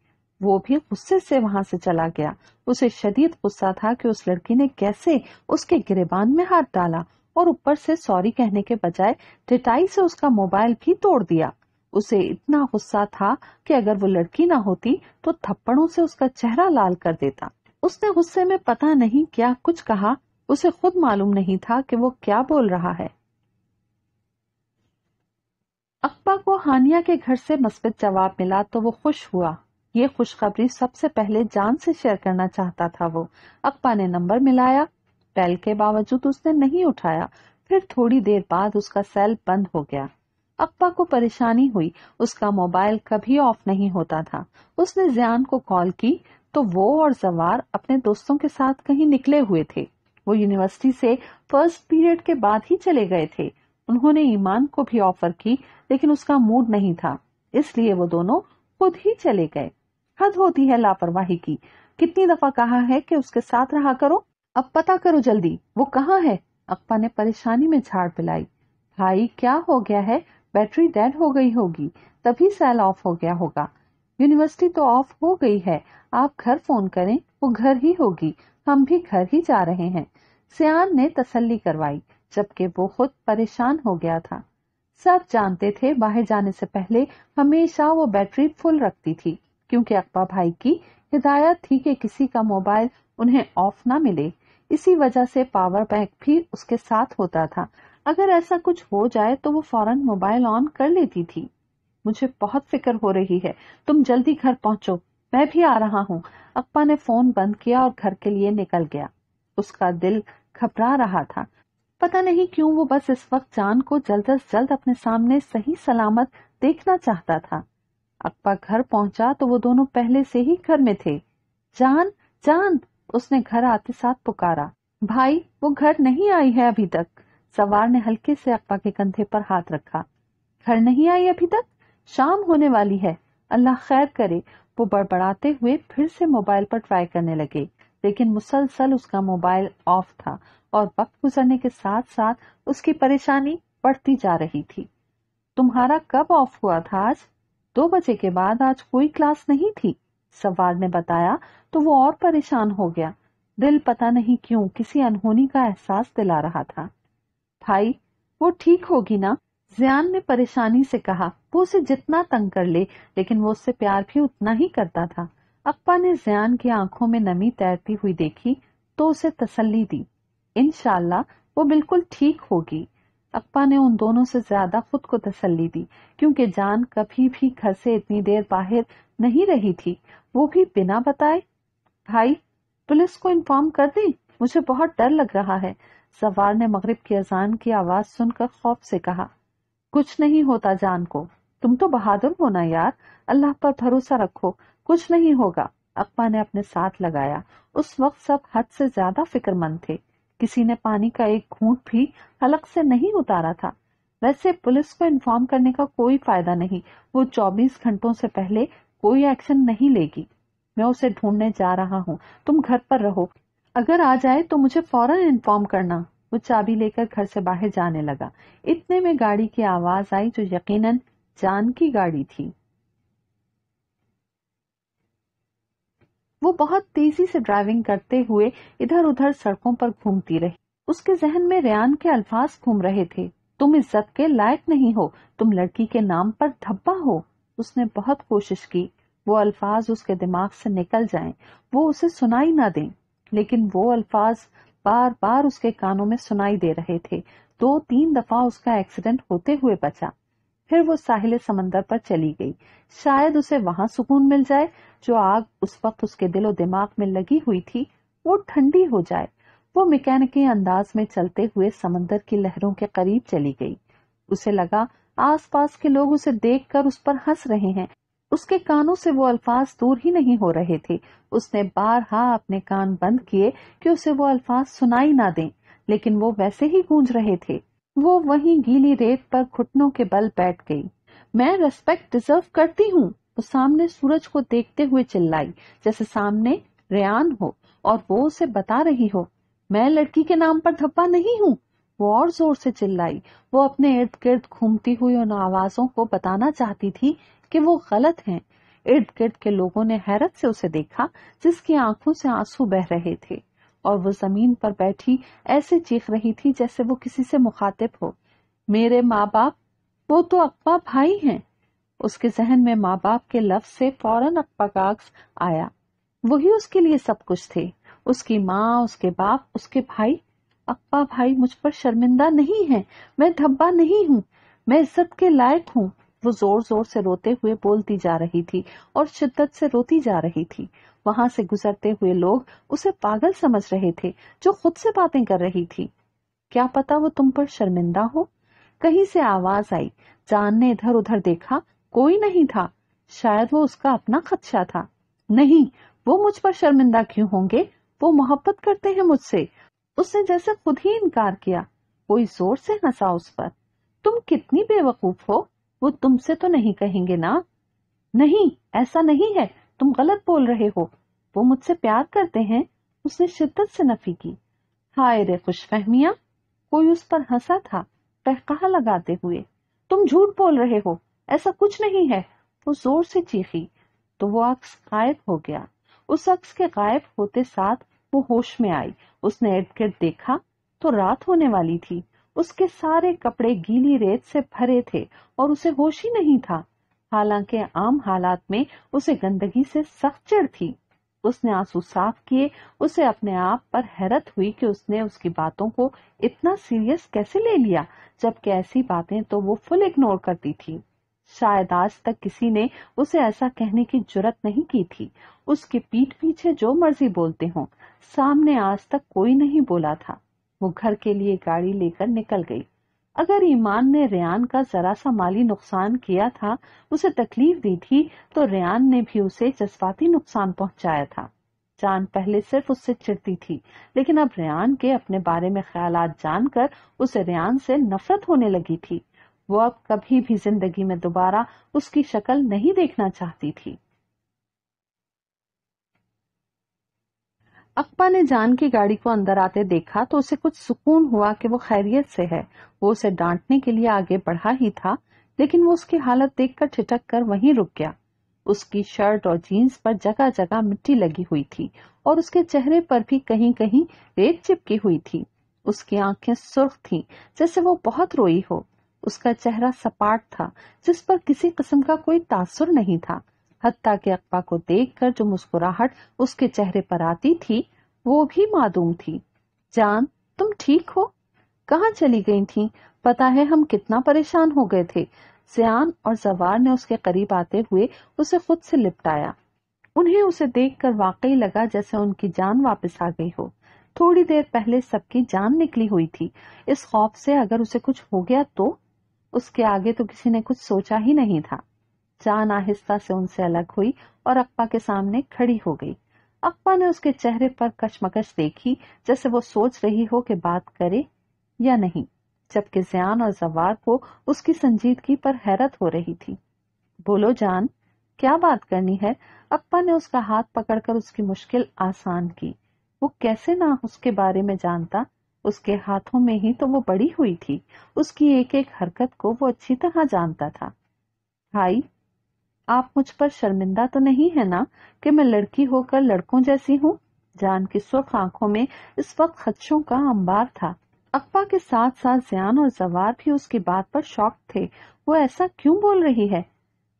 वो भी गुस्से से वहाँ से चला गया। उसे शदीद गुस्सा था कि उस लड़की ने कैसे उसके गिरेबान में हाथ डाला और ऊपर से सॉरी कहने के बजाय टिटाई से उसका मोबाइल भी तोड़ दिया। उसे इतना गुस्सा था कि अगर वो लड़की ना होती तो थप्पड़ों से उसका चेहरा लाल कर देता। उसने गुस्से में पता नहीं क्या कुछ कहा, उसे खुद मालूम नहीं था कि वो क्या बोल रहा है। अक्बा को हानिया के घर से मस्बत जवाब मिला तो वो खुश हुआ। ये खुशखबरी सबसे पहले जान से शेयर करना चाहता था वो। अक्बा ने नंबर मिलाया, बेल के बावजूद उसने नहीं उठाया। फिर थोड़ी देर बाद उसका सेल बंद हो गया। अक्बा को परेशानी हुई। उसका मोबाइल कभी ऑफ़ नहीं होता था। उसने जियान को कॉल की तो वो और जवार अपने दोस्तों के साथ कहीं निकले हुए थे। वो यूनिवर्सिटी से फ़र्स्ट पीरियड के बाद ही चले गए थे। उन्होंने ईमान को भी ऑफ़र की, लेकिन उसका मूड नहीं था। इसलिए वो दोनों खुद ही चले गए। हद होती है लापरवाही की। कितनी दफ़ा कहा है कि उसके साथ रहा करो। अब पता करो जल्दी, वो कहाँ है? अक्पा ने परेशानी में झाड़ पिलाई। भाई, क्या हो गया है? बैटरी डेड हो गई होगी, तभी सेल ऑफ़ हो गया होगा। यूनिवर्सिटी तो ऑफ़ हो गई है। आप घर फ़ोन करें, वो घर ही होगी। हम भी घर ही जा रहे हैं। सियान ने तसल्ली करवाई, जबकि वो खुद परेशान हो गया था। सब जानते थे, बाहर जाने से पहले हमेशा वो बैटरी फुल रखती थी, क्योंकि अकबा भाई की हिदायत थी कि किसी का मोबाइल उन्हें ऑफ़ ना मिले। इसी वजह से पावर बैंक भी उसके साथ होता था। अगर ऐसा कुछ हो जाए तो वो फ़ौरन मोबाइल ऑन कर लेती थी। मुझे बहुत फ़िक्र हो रही है। तुम जल्दी घर पहुंचो। मैं भी आ रहा हूँ। अक्पा ने फ़ोन बंद किया और घर के लिए निकल गया। उसका दिल घबरा रहा था। पता नहीं क्यों वो बस इस वक्त जान को जल्द अज जल्द अपने सामने सही सलामत देखना चाहता था। अक्बा घर पहुँचा तो वो दोनों पहले से ही घर में थे। जान जान, उसने घर आते साथ पुकारा। भाई, वो घर नहीं आई है अभी तक। सवार ने हल्के से अक्बा के कंधे पर हाथ रखा। घर नहीं आई अभी तक? शाम होने वाली है। अल्लाह खैर करे, वो बड़बड़ाते हुए फिर से मोबाइल पर ट्राई करने लगे। लेकिन मुसलसल उसका मोबाइल ऑफ़ था और वक्त गुजरने के साथ साथ उसकी परेशानी बढ़ती जा रही थी। तुम्हारा कब ऑफ़ हुआ था आज? दो बजे के बाद आज कोई क्लास नहीं थी? सवार ने बताया तो वो और परेशान हो गया। दिल पता नहीं क्यों किसी अनहोनी का एहसास दिला रहा था। भाई, वो ठीक होगी ना? जियान ने परेशानी से कहा, वो उसे जितना तंग कर ले, लेकिन वो उससे प्यार भी उतना ही करता था। अक्पा ने जियान की आँखों में नमी तैरती हुई देखी तो उसे तसल्ली दी। इनशाला वो बिल्कुल ठीक होगी। अक्पा ने उन दोनों से ज़्यादा खुद को तसल्ली दी, क्योंकि जान कभी भी घर से इतनी देर बाहर नहीं रही थी। वो भी बिना बताए, भाई, पुलिस को इन्फॉर्म कर दें? मुझे बहुत डर लग रहा है। सवार ने मगरिब की अजान की आवाज़ सुनकर खौफ से कहा, कुछ नहीं होता जान को। तुम तो बहादुर हो ना यार। अल्लाह पर भरोसा रखो। कुछ नहीं होगा। अकबा ने अपने साथ लगाया। उस वक्त सब हद से ज़्यादा फिक्रमंद थे। किसी ने पानी का एक घूंट भी हलक से नहीं उतारा था। वैसे पुलिस को इन्फॉर्म करने का कोई फ़ायदा नहीं। वो 24 घंटों से पहले कोई एक्शन नहीं लेगी। मैं उसे ढूँढने जा रहा हूँ। तुम घर पर रहो। अगर आ जाए तो मुझे फ़ौरन इन्फॉर्म करना। वो चाबी लेकर घर से बाहर जाने लगा। इतने में गाड़ी की आवाज़ आई जो यकीनन जान की गाड़ी थी। वो बहुत तेज़ी से ड्राइविंग करते हुए इधर उधर सड़कों पर घूमती रही। उसके जहन में रेयान के अल्फाज घूम रहे थे। तुम इज़्ज़त के लायक नहीं हो। तुम लड़की के नाम पर धब्बा हो। उसने बहुत कोशिश की। वो अल्फाज उसके दिमाग से निकल जाएँ, वो उसे सुनाई ना दें। लेकिन वो अल्फाज बार बार उसके कानों में सुनाई दे रहे थे। दो तीन दफ़ा उसका एक्सीडेंट होते हुए बचा। फिर वो साहिल समंदर पर चली गई। शायद उसे वहाँ सुकून मिल जाए। जो आग उस वक्त उसके दिलो दिमाग में लगी हुई थी, वो ठंडी हो जाए। वो मैकेनिकी अंदाज में चलते हुए समंदर की लहरों के करीब चली गई। उसे लगा, आसपास के लोग उसे देखकर उस पर हंस रहे हैं। उसके कानों से वो अल्फाज दूर ही नहीं हो रहे थे। उसने बारहा अपने कान बंद किए कि उसे वो अल्फाज सुनाई ना दें, लेकिन वो वैसे ही गूंज रहे थे। वो वहीं गीली रेत पर घुटनों के बल बैठ गई। मैं रेस्पेक्ट डिजर्व करती हूँ वो सामने सूरज को देखते हुए चिल्लाई, जैसे सामने रेयान हो, और वो उसे बता रही हो, मैं लड़की के नाम पर धब्बा नहीं हूँ। वो और ज़ोर से चिल्लाई। वो अपने इर्द गिर्द घूमती हुई उन आवाजों को बताना चाहती थी कि वो गलत हैं। इर्द गिर्द के लोगों ने हैरत से उसे देखा, जिसकी आँखों से आँसू बह रहे थे, और वो ज़मीन पर बैठी ऐसे चीख रही थी जैसे वो किसी से मुखातिब हो। मेरे माँ बाप वो तो अक्बा भाई हैं। उसके जहन में माँ बाप के लफ्ज से फ़ौरन अक्बा आया। वही उसके लिए सब कुछ थे। उसकी माँ, उसके बाप, उसके भाई। अक्पा भाई मुझ पर शर्मिंदा नहीं है। मैं धब्बा नहीं हूँ। मैं इज़्ज़त के लायक हूँ। वो ज़ोर ज़ोर से रोते हुए बोलती जा रही थी और शिद्दत से रोती जा रही थी। वहाँ से गुजरते हुए लोग उसे पागल समझ रहे थे, जो खुद से बातें कर रही थी। क्या पता वो तुम पर शर्मिंदा हो? कहीं से आवाज़ आई, जान ने इधर उधर देखा, कोई नहीं था। शायद वो उसका अपना खदशा था। नहीं, वो मुझ पर शर्मिंदा क्यों होंगे? वो मोहब्बत करते हैं मुझसे। उसने जैसे खुद ही इनकार किया। कोई ज़ोर से हंसा उस पर। तुम कितनी बेवकूफ़ हो? वो तुमसे तो नहीं कहेंगे ना? नहीं, ऐसा नहीं है। तुम गलत बोल रहे हो। वो मुझसे प्यार करते हैं। उसने शिद्दत से नफी की। हाय रे खुशफहमिया, कोई उस पर हंसा था? कहा लगाते हुए। तुम झूठ बोल रहे हो। ऐसा कुछ नहीं है। वो ज़ोर से चीखी। तो वो अक्स गायब हो गया। उस अक्स के गायब होते साथ वो होश में आई। उसने इर्द गिर्द देखा तो रात होने वाली थी। उसके सारे कपड़े गीली रेत से भरे थे और उसे होश ही नहीं था। हालाँकि आम हालात में उसे गंदगी से सख्त थी। उसने आँसू साफ़ किए, उसे अपने आप पर हैरत हुई कि उसने उसकी बातों को इतना सीरियस कैसे ले लिया, जबकि ऐसी बातें तो वो फुल इग्नोर करती थी। शायद आज तक किसी ने उसे ऐसा कहने की ज़रूरत नहीं की थी। उसके पीठ पीछे जो मर्ज़ी बोलते हो, सामने आज तक कोई नहीं बोला था। वो घर के लिए गाड़ी लेकर निकल गई। अगर ईमान ने रियान का जरा सा माली नुकसान किया था, उसे तकलीफ़ दी थी तो रियान ने भी उसे जज्बाती नुकसान पहुँचाया था। जान पहले सिर्फ़ उससे चिड़ती थी, लेकिन अब रियान के अपने बारे में ख्याल जानकर उसे रियान से नफरत होने लगी थी। वो अब कभी भी ज़िंदगी में दोबारा उसकी शक्ल नहीं देखना चाहती थी। अक्बा ने जान की गाड़ी को अंदर आते देखा तो उसे कुछ सुकून हुआ कि वो खैरियत से है। वो उसे डांटने के लिए आगे बढ़ा ही था, लेकिन वो उसकी हालत देखकर ठिठक कर वहीं रुक गया। उसकी शर्ट और जीन्स पर जगह जगह मिट्टी लगी हुई थी और उसके चेहरे पर भी कहीं कहीं रेत चिपकी हुई थी। उसकी आँखें सुर्ख थीं, जैसे वो बहुत रोई हो। उसका चेहरा सपाट था, जिस पर किसी किस्म का कोई तासुर नहीं था। हत्या के अक्बा को देखकर जो मुस्कुराहट उसके चेहरे पर आती थी, वो भी मादूम थी। जान, तुम ठीक हो? कहाँ चली गई थी? पता है हम कितना परेशान हो गए थे। सियान और जवार ने उसके करीब आते हुए उसे खुद से लिपटाया। उन्हें उसे देखकर वाकई लगा जैसे उनकी जान वापस आ गई हो। थोड़ी देर पहले सबकी जान निकली हुई थी। इस खौफ से अगर उसे कुछ हो गया तो? उसके आगे तो किसी ने कुछ सोचा ही नहीं था। जान आहिस्ता से उनसे अलग हुई और अप्पा के सामने खड़ी हो गई। अप्पा ने उसके चेहरे पर कशमकश देखी, जैसे वो सोच रही हो कि बात करे या नहीं, जबकि जयान और जवार को उसकी संजीदगी पर हैरत हो रही थी। बोलो, जान, क्या बात करनी है? अप्पा ने उसका हाथ पकड़कर उसकी मुश्किल आसान की। वो कैसे ना उसके बारे में जानता? उसके हाथों में ही तो वो बड़ी हुई थी। उसकी एक एक हरकत को वो अच्छी तरह जानता था। भाई आप मुझ पर शर्मिंदा तो नहीं है ना कि मैं लड़की होकर लड़कों जैसी हूँ? जान की सुर्ख आँखों में इस वक्त खदशों का अंबार था। अकबा के साथ साथ जयान और जवार भी उसकी बात पर शौक थे। वो ऐसा क्यों बोल रही है?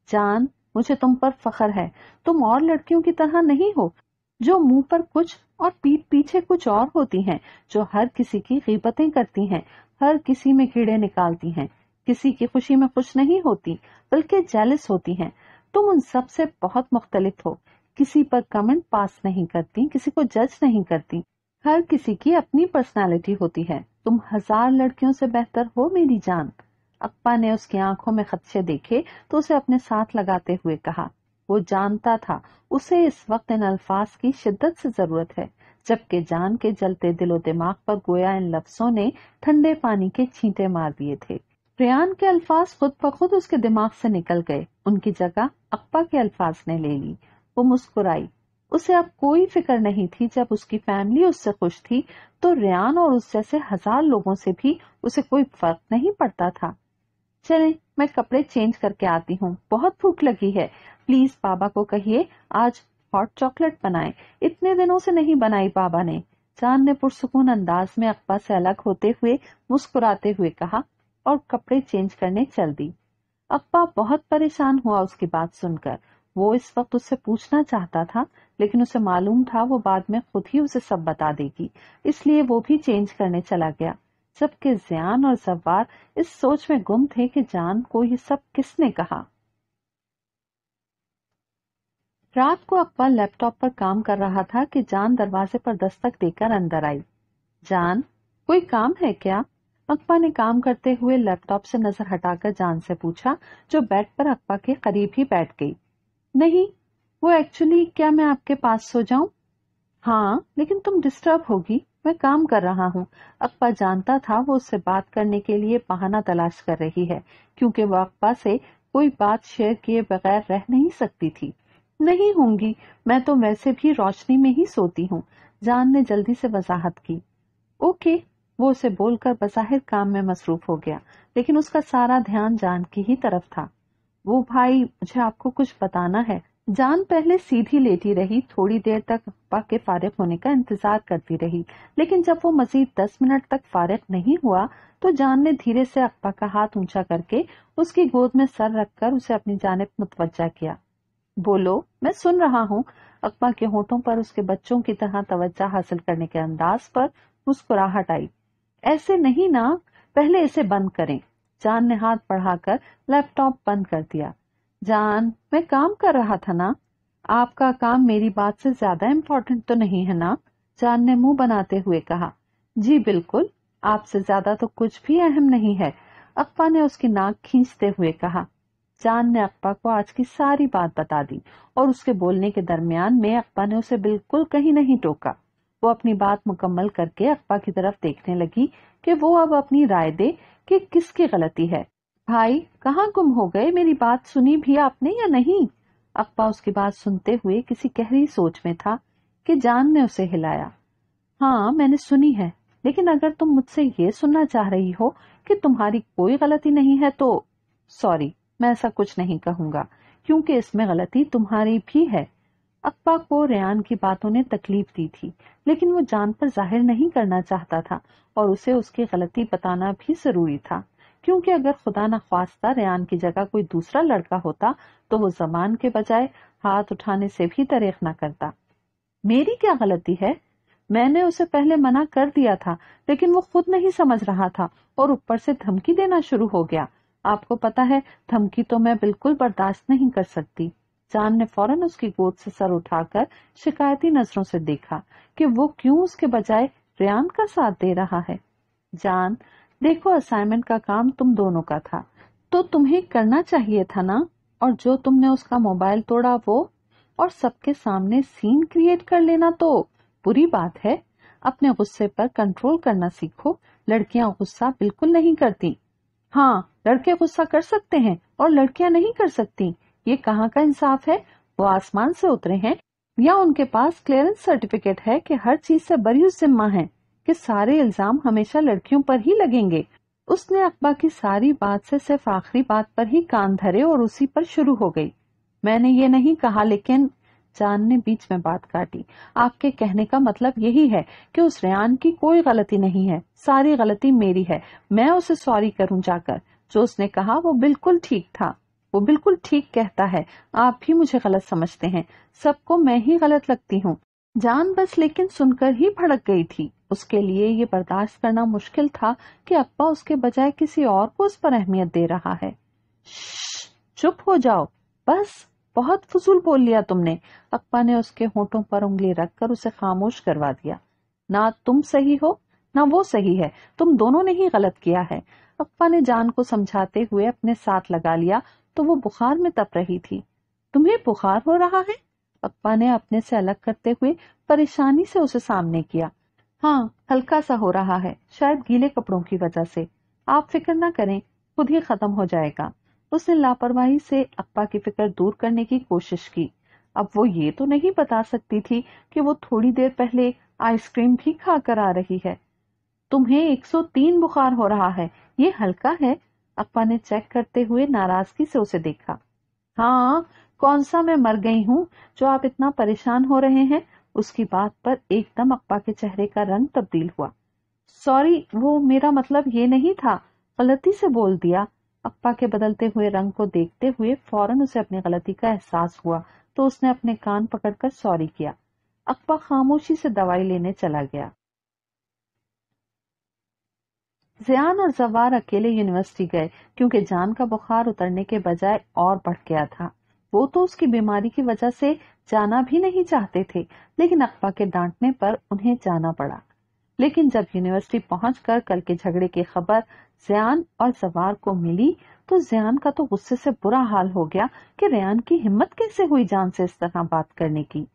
जान मुझे तुम पर फखर है। तुम और लड़कियों की तरह नहीं हो। जो मुँह पर कुछ और पीठ पीछे कुछ और होती हैं, जो हर किसी की गिबतें करती हैं, हर किसी में कीड़े निकालती हैं, किसी की खुशी में खुश नहीं होती बल्कि जेलिस होती हैं। तुम उन सबसे बहुत मुख्तलिफ़ हो। किसी पर कमेंट पास नहीं करती, किसी को जज नहीं करती। हर किसी की अपनी पर्सनालिटी होती है। तुम हज़ार लड़कियों से बेहतर हो मेरी जान। अप्पा ने उसकी आँखों में खदशे देखे तो उसे अपने साथ लगाते हुए कहा। वो जानता था, उसे इस वक्त इन अल्फाज की शिद्दत से ज़रूरत है, जबकि जान के जलते दिलो दिमाग पर गोया इन लफ्जों ने ठंडे पानी के छींटे मार दिए थे। प्रयान के अल्फाज खुद ब खुद उसके दिमाग से निकल गए। उनकी जगह अप्पा के अल्फाज ने ले ली। वो मुस्कुराई। उसे अब कोई फ़िक्र नहीं थी, जब उसकी फैमिली उससे खुश थी तो रियान और उस जैसे हज़ार लोगों से भी उसे कोई फ़र्क नहीं पड़ता था। चले, मैं कपड़े चेंज करके आती हूँ। बहुत भूख लगी है। प्लीज़, बाबा को कहिए, आज हॉट चॉकलेट बनाए। इतने दिनों से नहीं बनाई बाबा ने। चाँद ने पुरसकून अंदाज में अक्बा से अलग होते हुए मुस्कुराते हुए कहा और कपड़े चेंज करने चल दी। अक्बा बहुत परेशान हुआ उसकी बात सुनकर। वो इस वक्त उससे पूछना चाहता था, लेकिन उसे मालूम था वो बाद में खुद ही उसे सब बता देगी। इसलिए वो भी चेंज करने चला गया। जबकि जयान और जवार इस सोच में गुम थे कि जान को ये सब किसने कहा। रात को अकबर लैपटॉप पर काम कर रहा था कि जान दरवाजे पर दस्तक देकर अंदर आई। जान, कोई काम है क्या? अकबा ने काम करते हुए लैपटॉप से नज़र हटाकर जान से पूछा, जो बेड पर अकबा के करीब ही बैठ गई। नहीं, वो एक्चुअली क्या मैं आपके पास सो जाऊँ? हाँ लेकिन तुम डिस्टर्ब होगी। मैं काम कर रहा हूँ। अकबा जानता था वो उससे बात करने के लिए बहाना तलाश कर रही है, क्योंकि वो अकबा से कोई बात शेयर किए बगैर रह नहीं सकती थी। नहीं होंगी। मैं तो वैसे भी रोशनी में ही सोती हूँ। जान ने जल्दी से वजाहत की। ओके वो उसे बोलकर बजाहिर काम में मसरूफ हो गया, लेकिन उसका सारा ध्यान जान की ही तरफ़ था। वो भाई, मुझे आपको कुछ बताना है। जान पहले सीधी लेटी रही, थोड़ी देर तक अप्पा के फारिग होने का इंतज़ार करती रही, लेकिन जब वो मजीद दस मिनट तक फारिग नहीं हुआ तो जान ने धीरे से अप्पा का हाथ ऊँचा करके उसकी गोद में सर रखकर उसे अपनी जानब मुतवजा किया। बोलो, मैं सुन रहा हूँ। अकबा के होठों पर उसके बच्चों की तरह तवज्जा हासिल करने के अंदाज पर मुस्कुराहट आई। ऐसे नहीं ना, पहले इसे बंद करें। जान ने हाथ बढ़ाकर लैपटॉप बंद कर दिया। जान, मैं काम कर रहा था ना? आपका काम मेरी बात से ज़्यादा इम्पोर्टेंट तो नहीं है ना? जान ने मुँह बनाते हुए कहा। जी बिल्कुल, आपसे ज़्यादा तो कुछ भी अहम नहीं है। अक्फा ने उसकी नाक खींचते हुए कहा। जान ने अप्पा को आज की सारी बात बता दी और उसके बोलने के दरमियान में अप्पा ने उसे बिल्कुल कहीं नहीं टोका। वो अपनी बात मुकम्मल करके अक्फा की तरफ़ देखने लगी कि वो अब अपनी राय दे कि किसकी गलती है। भाई, कहाँ गुम हो गए? मेरी बात सुनी भी आपने या नहीं? अक्बा उसकी बात सुनते हुए किसी गहरी सोच में था कि जान ने उसे हिलाया। हाँ मैंने सुनी है, लेकिन अगर तुम मुझसे ये सुनना चाह रही हो कि तुम्हारी कोई गलती नहीं है तो सॉरी, मैं ऐसा कुछ नहीं कहूँगा, क्योंकि इसमें गलती तुम्हारी भी है। अक्बा को रेयान की बातों ने तकलीफ़ दी थी, लेकिन वो जान पर ज़ाहिर नहीं करना चाहता था और उसे उसकी गलती बताना भी ज़रूरी था। क्योंकि अगर खुदा न ख्वास्ता रेयान की जगह कोई दूसरा लड़का होता तो वो जमान के बजाय हाथ उठाने से भी तरेख न करता। मेरी क्या गलती है? मैंने उसे पहले मना कर दिया था, लेकिन वो खुद नहीं समझ रहा था और ऊपर से धमकी देना शुरू हो गया। आपको पता है, धमकी तो मैं बिल्कुल बर्दाश्त नहीं कर सकती। जान ने फ़ौरन उसकी गोद से सर उठाकर शिकायती नज़रों से देखा कि वो क्यों उसके बजाय रियान का साथ दे रहा है। जान, देखो असाइनमेंट का काम तुम दोनों का था। तो तुम्हें करना चाहिए था ना? और जो तुमने उसका मोबाइल तोड़ा वो? और सबके सामने सीन क्रिएट कर लेना तो बुरी बात है। अपने गुस्से पर कंट्रोल करना सीखो। लड़कियाँ गुस्सा बिल्कुल नहीं करती। हाँ लड़के गुस्सा कर सकते हैं और लड़कियाँ नहीं कर सकती। ये कहाँ का इंसाफ है? वो आसमान से उतरे हैं? या उनके पास क्लियरेंस सर्टिफिकेट है कि हर चीज़ से बरी जिम्मा है कि सारे इल्ज़ाम हमेशा लड़कियों पर ही लगेंगे? उसने अकबा की सारी बात से सिर्फ़ आखिरी बात पर ही कान धरे और उसी पर शुरू हो गई। मैंने ये नहीं कहा, लेकिन जान ने बीच में बात काटी। आपके कहने का मतलब यही है कि उस रेयान की कोई गलती नहीं है। सारी गलती मेरी है। मैं उसे सॉरी करूँ जाकर। जो उसने कहा वो बिल्कुल ठीक था। वो बिल्कुल ठीक कहता है। आप भी मुझे गलत समझते हैं। सबको मैं ही गलत लगती हूँ। जान बस लेकिन सुनकर ही भड़क गई थी। उसके लिए ये बर्दाश्त करना मुश्किल था कि अप्पा उसके बजाय किसी और को उस पर अहमियत दे रहा है। चुप हो जाओ। बस, बहुत फजूल बोल लिया तुमने। अप्पा ने उसके होठों पर उंगली रखकर उसे खामोश करवा दिया। ना तुम सही हो, ना वो सही है। तुम दोनों ने ही गलत किया है। अप्पा ने जान को समझाते हुए अपने साथ लगा लिया तो वो बुखार में तप रही थी। तुम्हें बुखार हो रहा है? पप्पा ने अपने से अलग करते हुए परेशानी से उसे सामने किया। हाँ हल्का सा हो रहा है, शायद गीले कपड़ों की वजह से। आप फ़िक्र ना करें, खुद ही खत्म हो जाएगा। उसने लापरवाही से अप्पा की फ़िक्र दूर करने की कोशिश की। अब वो ये तो नहीं बता सकती थी कि वो थोड़ी देर पहले आइसक्रीम भी खाकर आ रही है। तुम्हें 103 बुखार हो रहा है, ये हल्का है अप्पा ने चेक करते हुए नाराज़गी से उसे देखा। हाँ कौन सा मैं मर गई हूँ? जो आप इतना परेशान हो रहे हैं? उसकी बात पर एकदम अप्पा के चेहरे का रंग तब्दील हुआ। सॉरी, वो मेरा मतलब ये नहीं था। गलती से बोल दिया। अप्पा के बदलते हुए रंग को देखते हुए फ़ौरन उसे अपनी गलती का एहसास हुआ तो उसने अपने कान पकड़कर सॉरी किया। अप्पा खामोशी से दवाई लेने चला गया। जियान और जवार अकेले यूनिवर्सिटी गए, क्योंकि जान का बुखार उतरने के बजाय और बढ़ गया था। वो तो उसकी बीमारी की वजह से जाना भी नहीं चाहते थे, लेकिन अकबा के डांटने पर उन्हें जाना पड़ा। लेकिन जब यूनिवर्सिटी पहुंचकर कल के झगड़े की खबर जयान और जवार को मिली तो जयान का तो गुस्से से बुरा हाल हो गया कि रेयान की हिम्मत कैसे हुई जान से इस तरह बात करने की।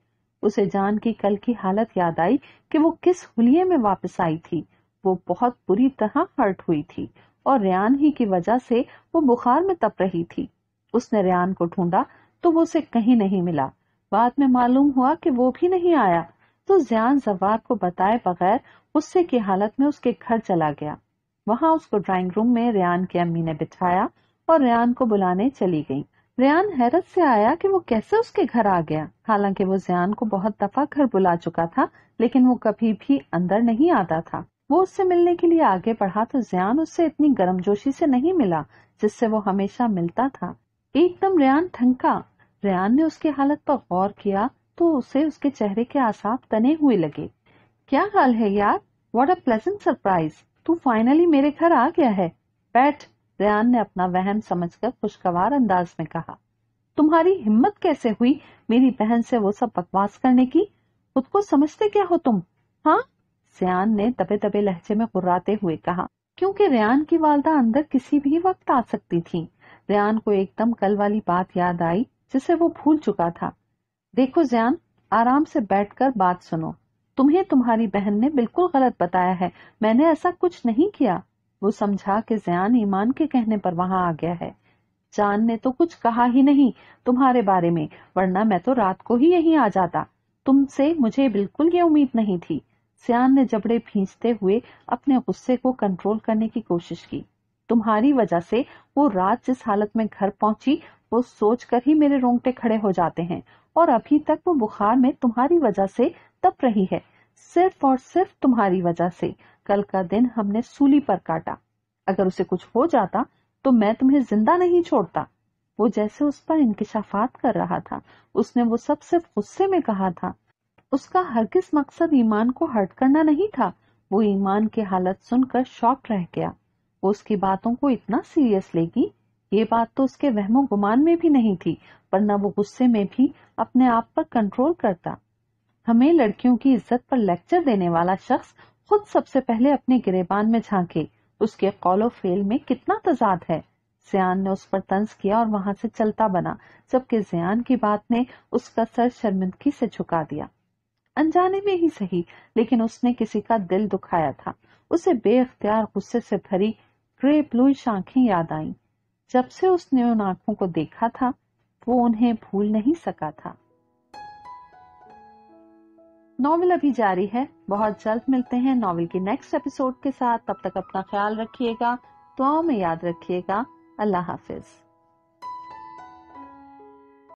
उसे जान की कल की हालत याद आई कि वो किस हुलिये में वापस आई थी। वो बहुत बुरी तरह हर्ट हुई थी और रियान ही की वजह से वो बुखार में तप रही थी। उसने रेयान को ढूंढा तो वो उसे कहीं नहीं मिला। बाद में मालूम हुआ कि वो भी नहीं आया तो जयान जवाब को बताए बगैर गुस्से की हालत में उसके घर चला गया। वहाँ उसको ड्राइंग रूम में रियान की अम्मी ने बिठाया और रियान को बुलाने चली गई। रेयान हैरत से आया कि वो कैसे उसके घर आ गया। हालाँकि वो जयान को बहुत दफ़ा घर बुला चुका था, लेकिन वो कभी भी अंदर नहीं आता था। वो उससे मिलने के लिए आगे बढ़ा तो जयान उससे इतनी गर्मजोशी से नहीं मिला, जिससे वो हमेशा मिलता था। एकदम रेयान ठंका रेयान ने उसकी हालत पर गौर किया तो उसे उसके चेहरे के आसाब तने हुए लगे। क्या हाल है यार? वॉट अ प्लेजेंट सरप्राइज़ तू फाइनली मेरे घर आ गया है। बैठ। रेयान ने अपना वहम समझकर खुशगवार अंदाज में कहा। तुम्हारी हिम्मत कैसे हुई मेरी बहन से वो सब बकवास करने की? खुद को समझते क्या हो तुम? हाँ? सियान ने दबे दबे लहजे में कुर्राते हुए कहा, क्योंकि रेयान की वालदा अंदर किसी भी वक्त आ सकती थी। रेयान को एकदम कल वाली बात याद आई, जिसे वो भूल चुका था। देखो जयान आराम से बैठकर बात सुनो। तुम्हें तुम्हारी बहन ने बिल्कुल गलत बताया है। मैंने ऐसा कुछ नहीं किया वो समझा कि जयान ईमान के कहने पर वहाँ आ गया है। जान ने तो कुछ कहा ही नहीं तुम्हारे बारे में, वरना मैं तो रात को ही यहीं आ जाता। तुमसे मुझे बिल्कुल ये उम्मीद नहीं थी। सियान ने जबड़े भींचते हुए अपने गुस्से को कंट्रोल करने की कोशिश की। तुम्हारी वजह से वो रात जिस हालत में घर पहुँची, वो सोचकर ही मेरे रोंगटे खड़े हो जाते हैं और अभी तक वो बुखार में तुम्हारी वजह से तप रही है। सिर्फ़ और सिर्फ़ तुम्हारी वजह से कल का दिन हमने सूली पर काटा। अगर उसे कुछ हो जाता तो मैं तुम्हें ज़िंदा नहीं छोड़ता। वो जैसे उस पर इंकशाफात कर रहा था। उसने वो सब सिर्फ़ गुस्से में कहा था। उसका हर किस मकसद ईमान को हर्ट करना नहीं था। वो ईमान की हालत सुनकर शॉक रह गया। वो उसकी बातों को इतना सीरियस लेगी। ये बात तो उसके वहमो गुमान में भी नहीं थी, पर न वो गुस्से में भी अपने आप पर कंट्रोल करता। हमें लड़कियों की इज़्ज़त पर लेक्चर देने वाला शख्स खुद सबसे पहले अपने गिरेबान में झांके। उसके कौलो फेल में कितना तजाद है। जयान ने उस पर तंज किया और वहाँ से चलता बना, जबकि जयान की बात ने उसका सर शर्मिंदगी से झुका दिया। अनजाने में ही सही, लेकिन उसने किसी का दिल दुखाया था। उसे बेख्तियार गुस्से से भरी ग्रे ब्लू आँखें याद आईं। जब से उसने उन आँखों को देखा था, वो उन्हें भूल नहीं सका था। नॉवल अभी जारी है। बहुत जल्द मिलते हैं नॉवल के नेक्स्ट एपिसोड के साथ। तब तक अपना ख्याल रखिएगा, दुआओं में याद रखिएगा। अल्लाह हाफिज।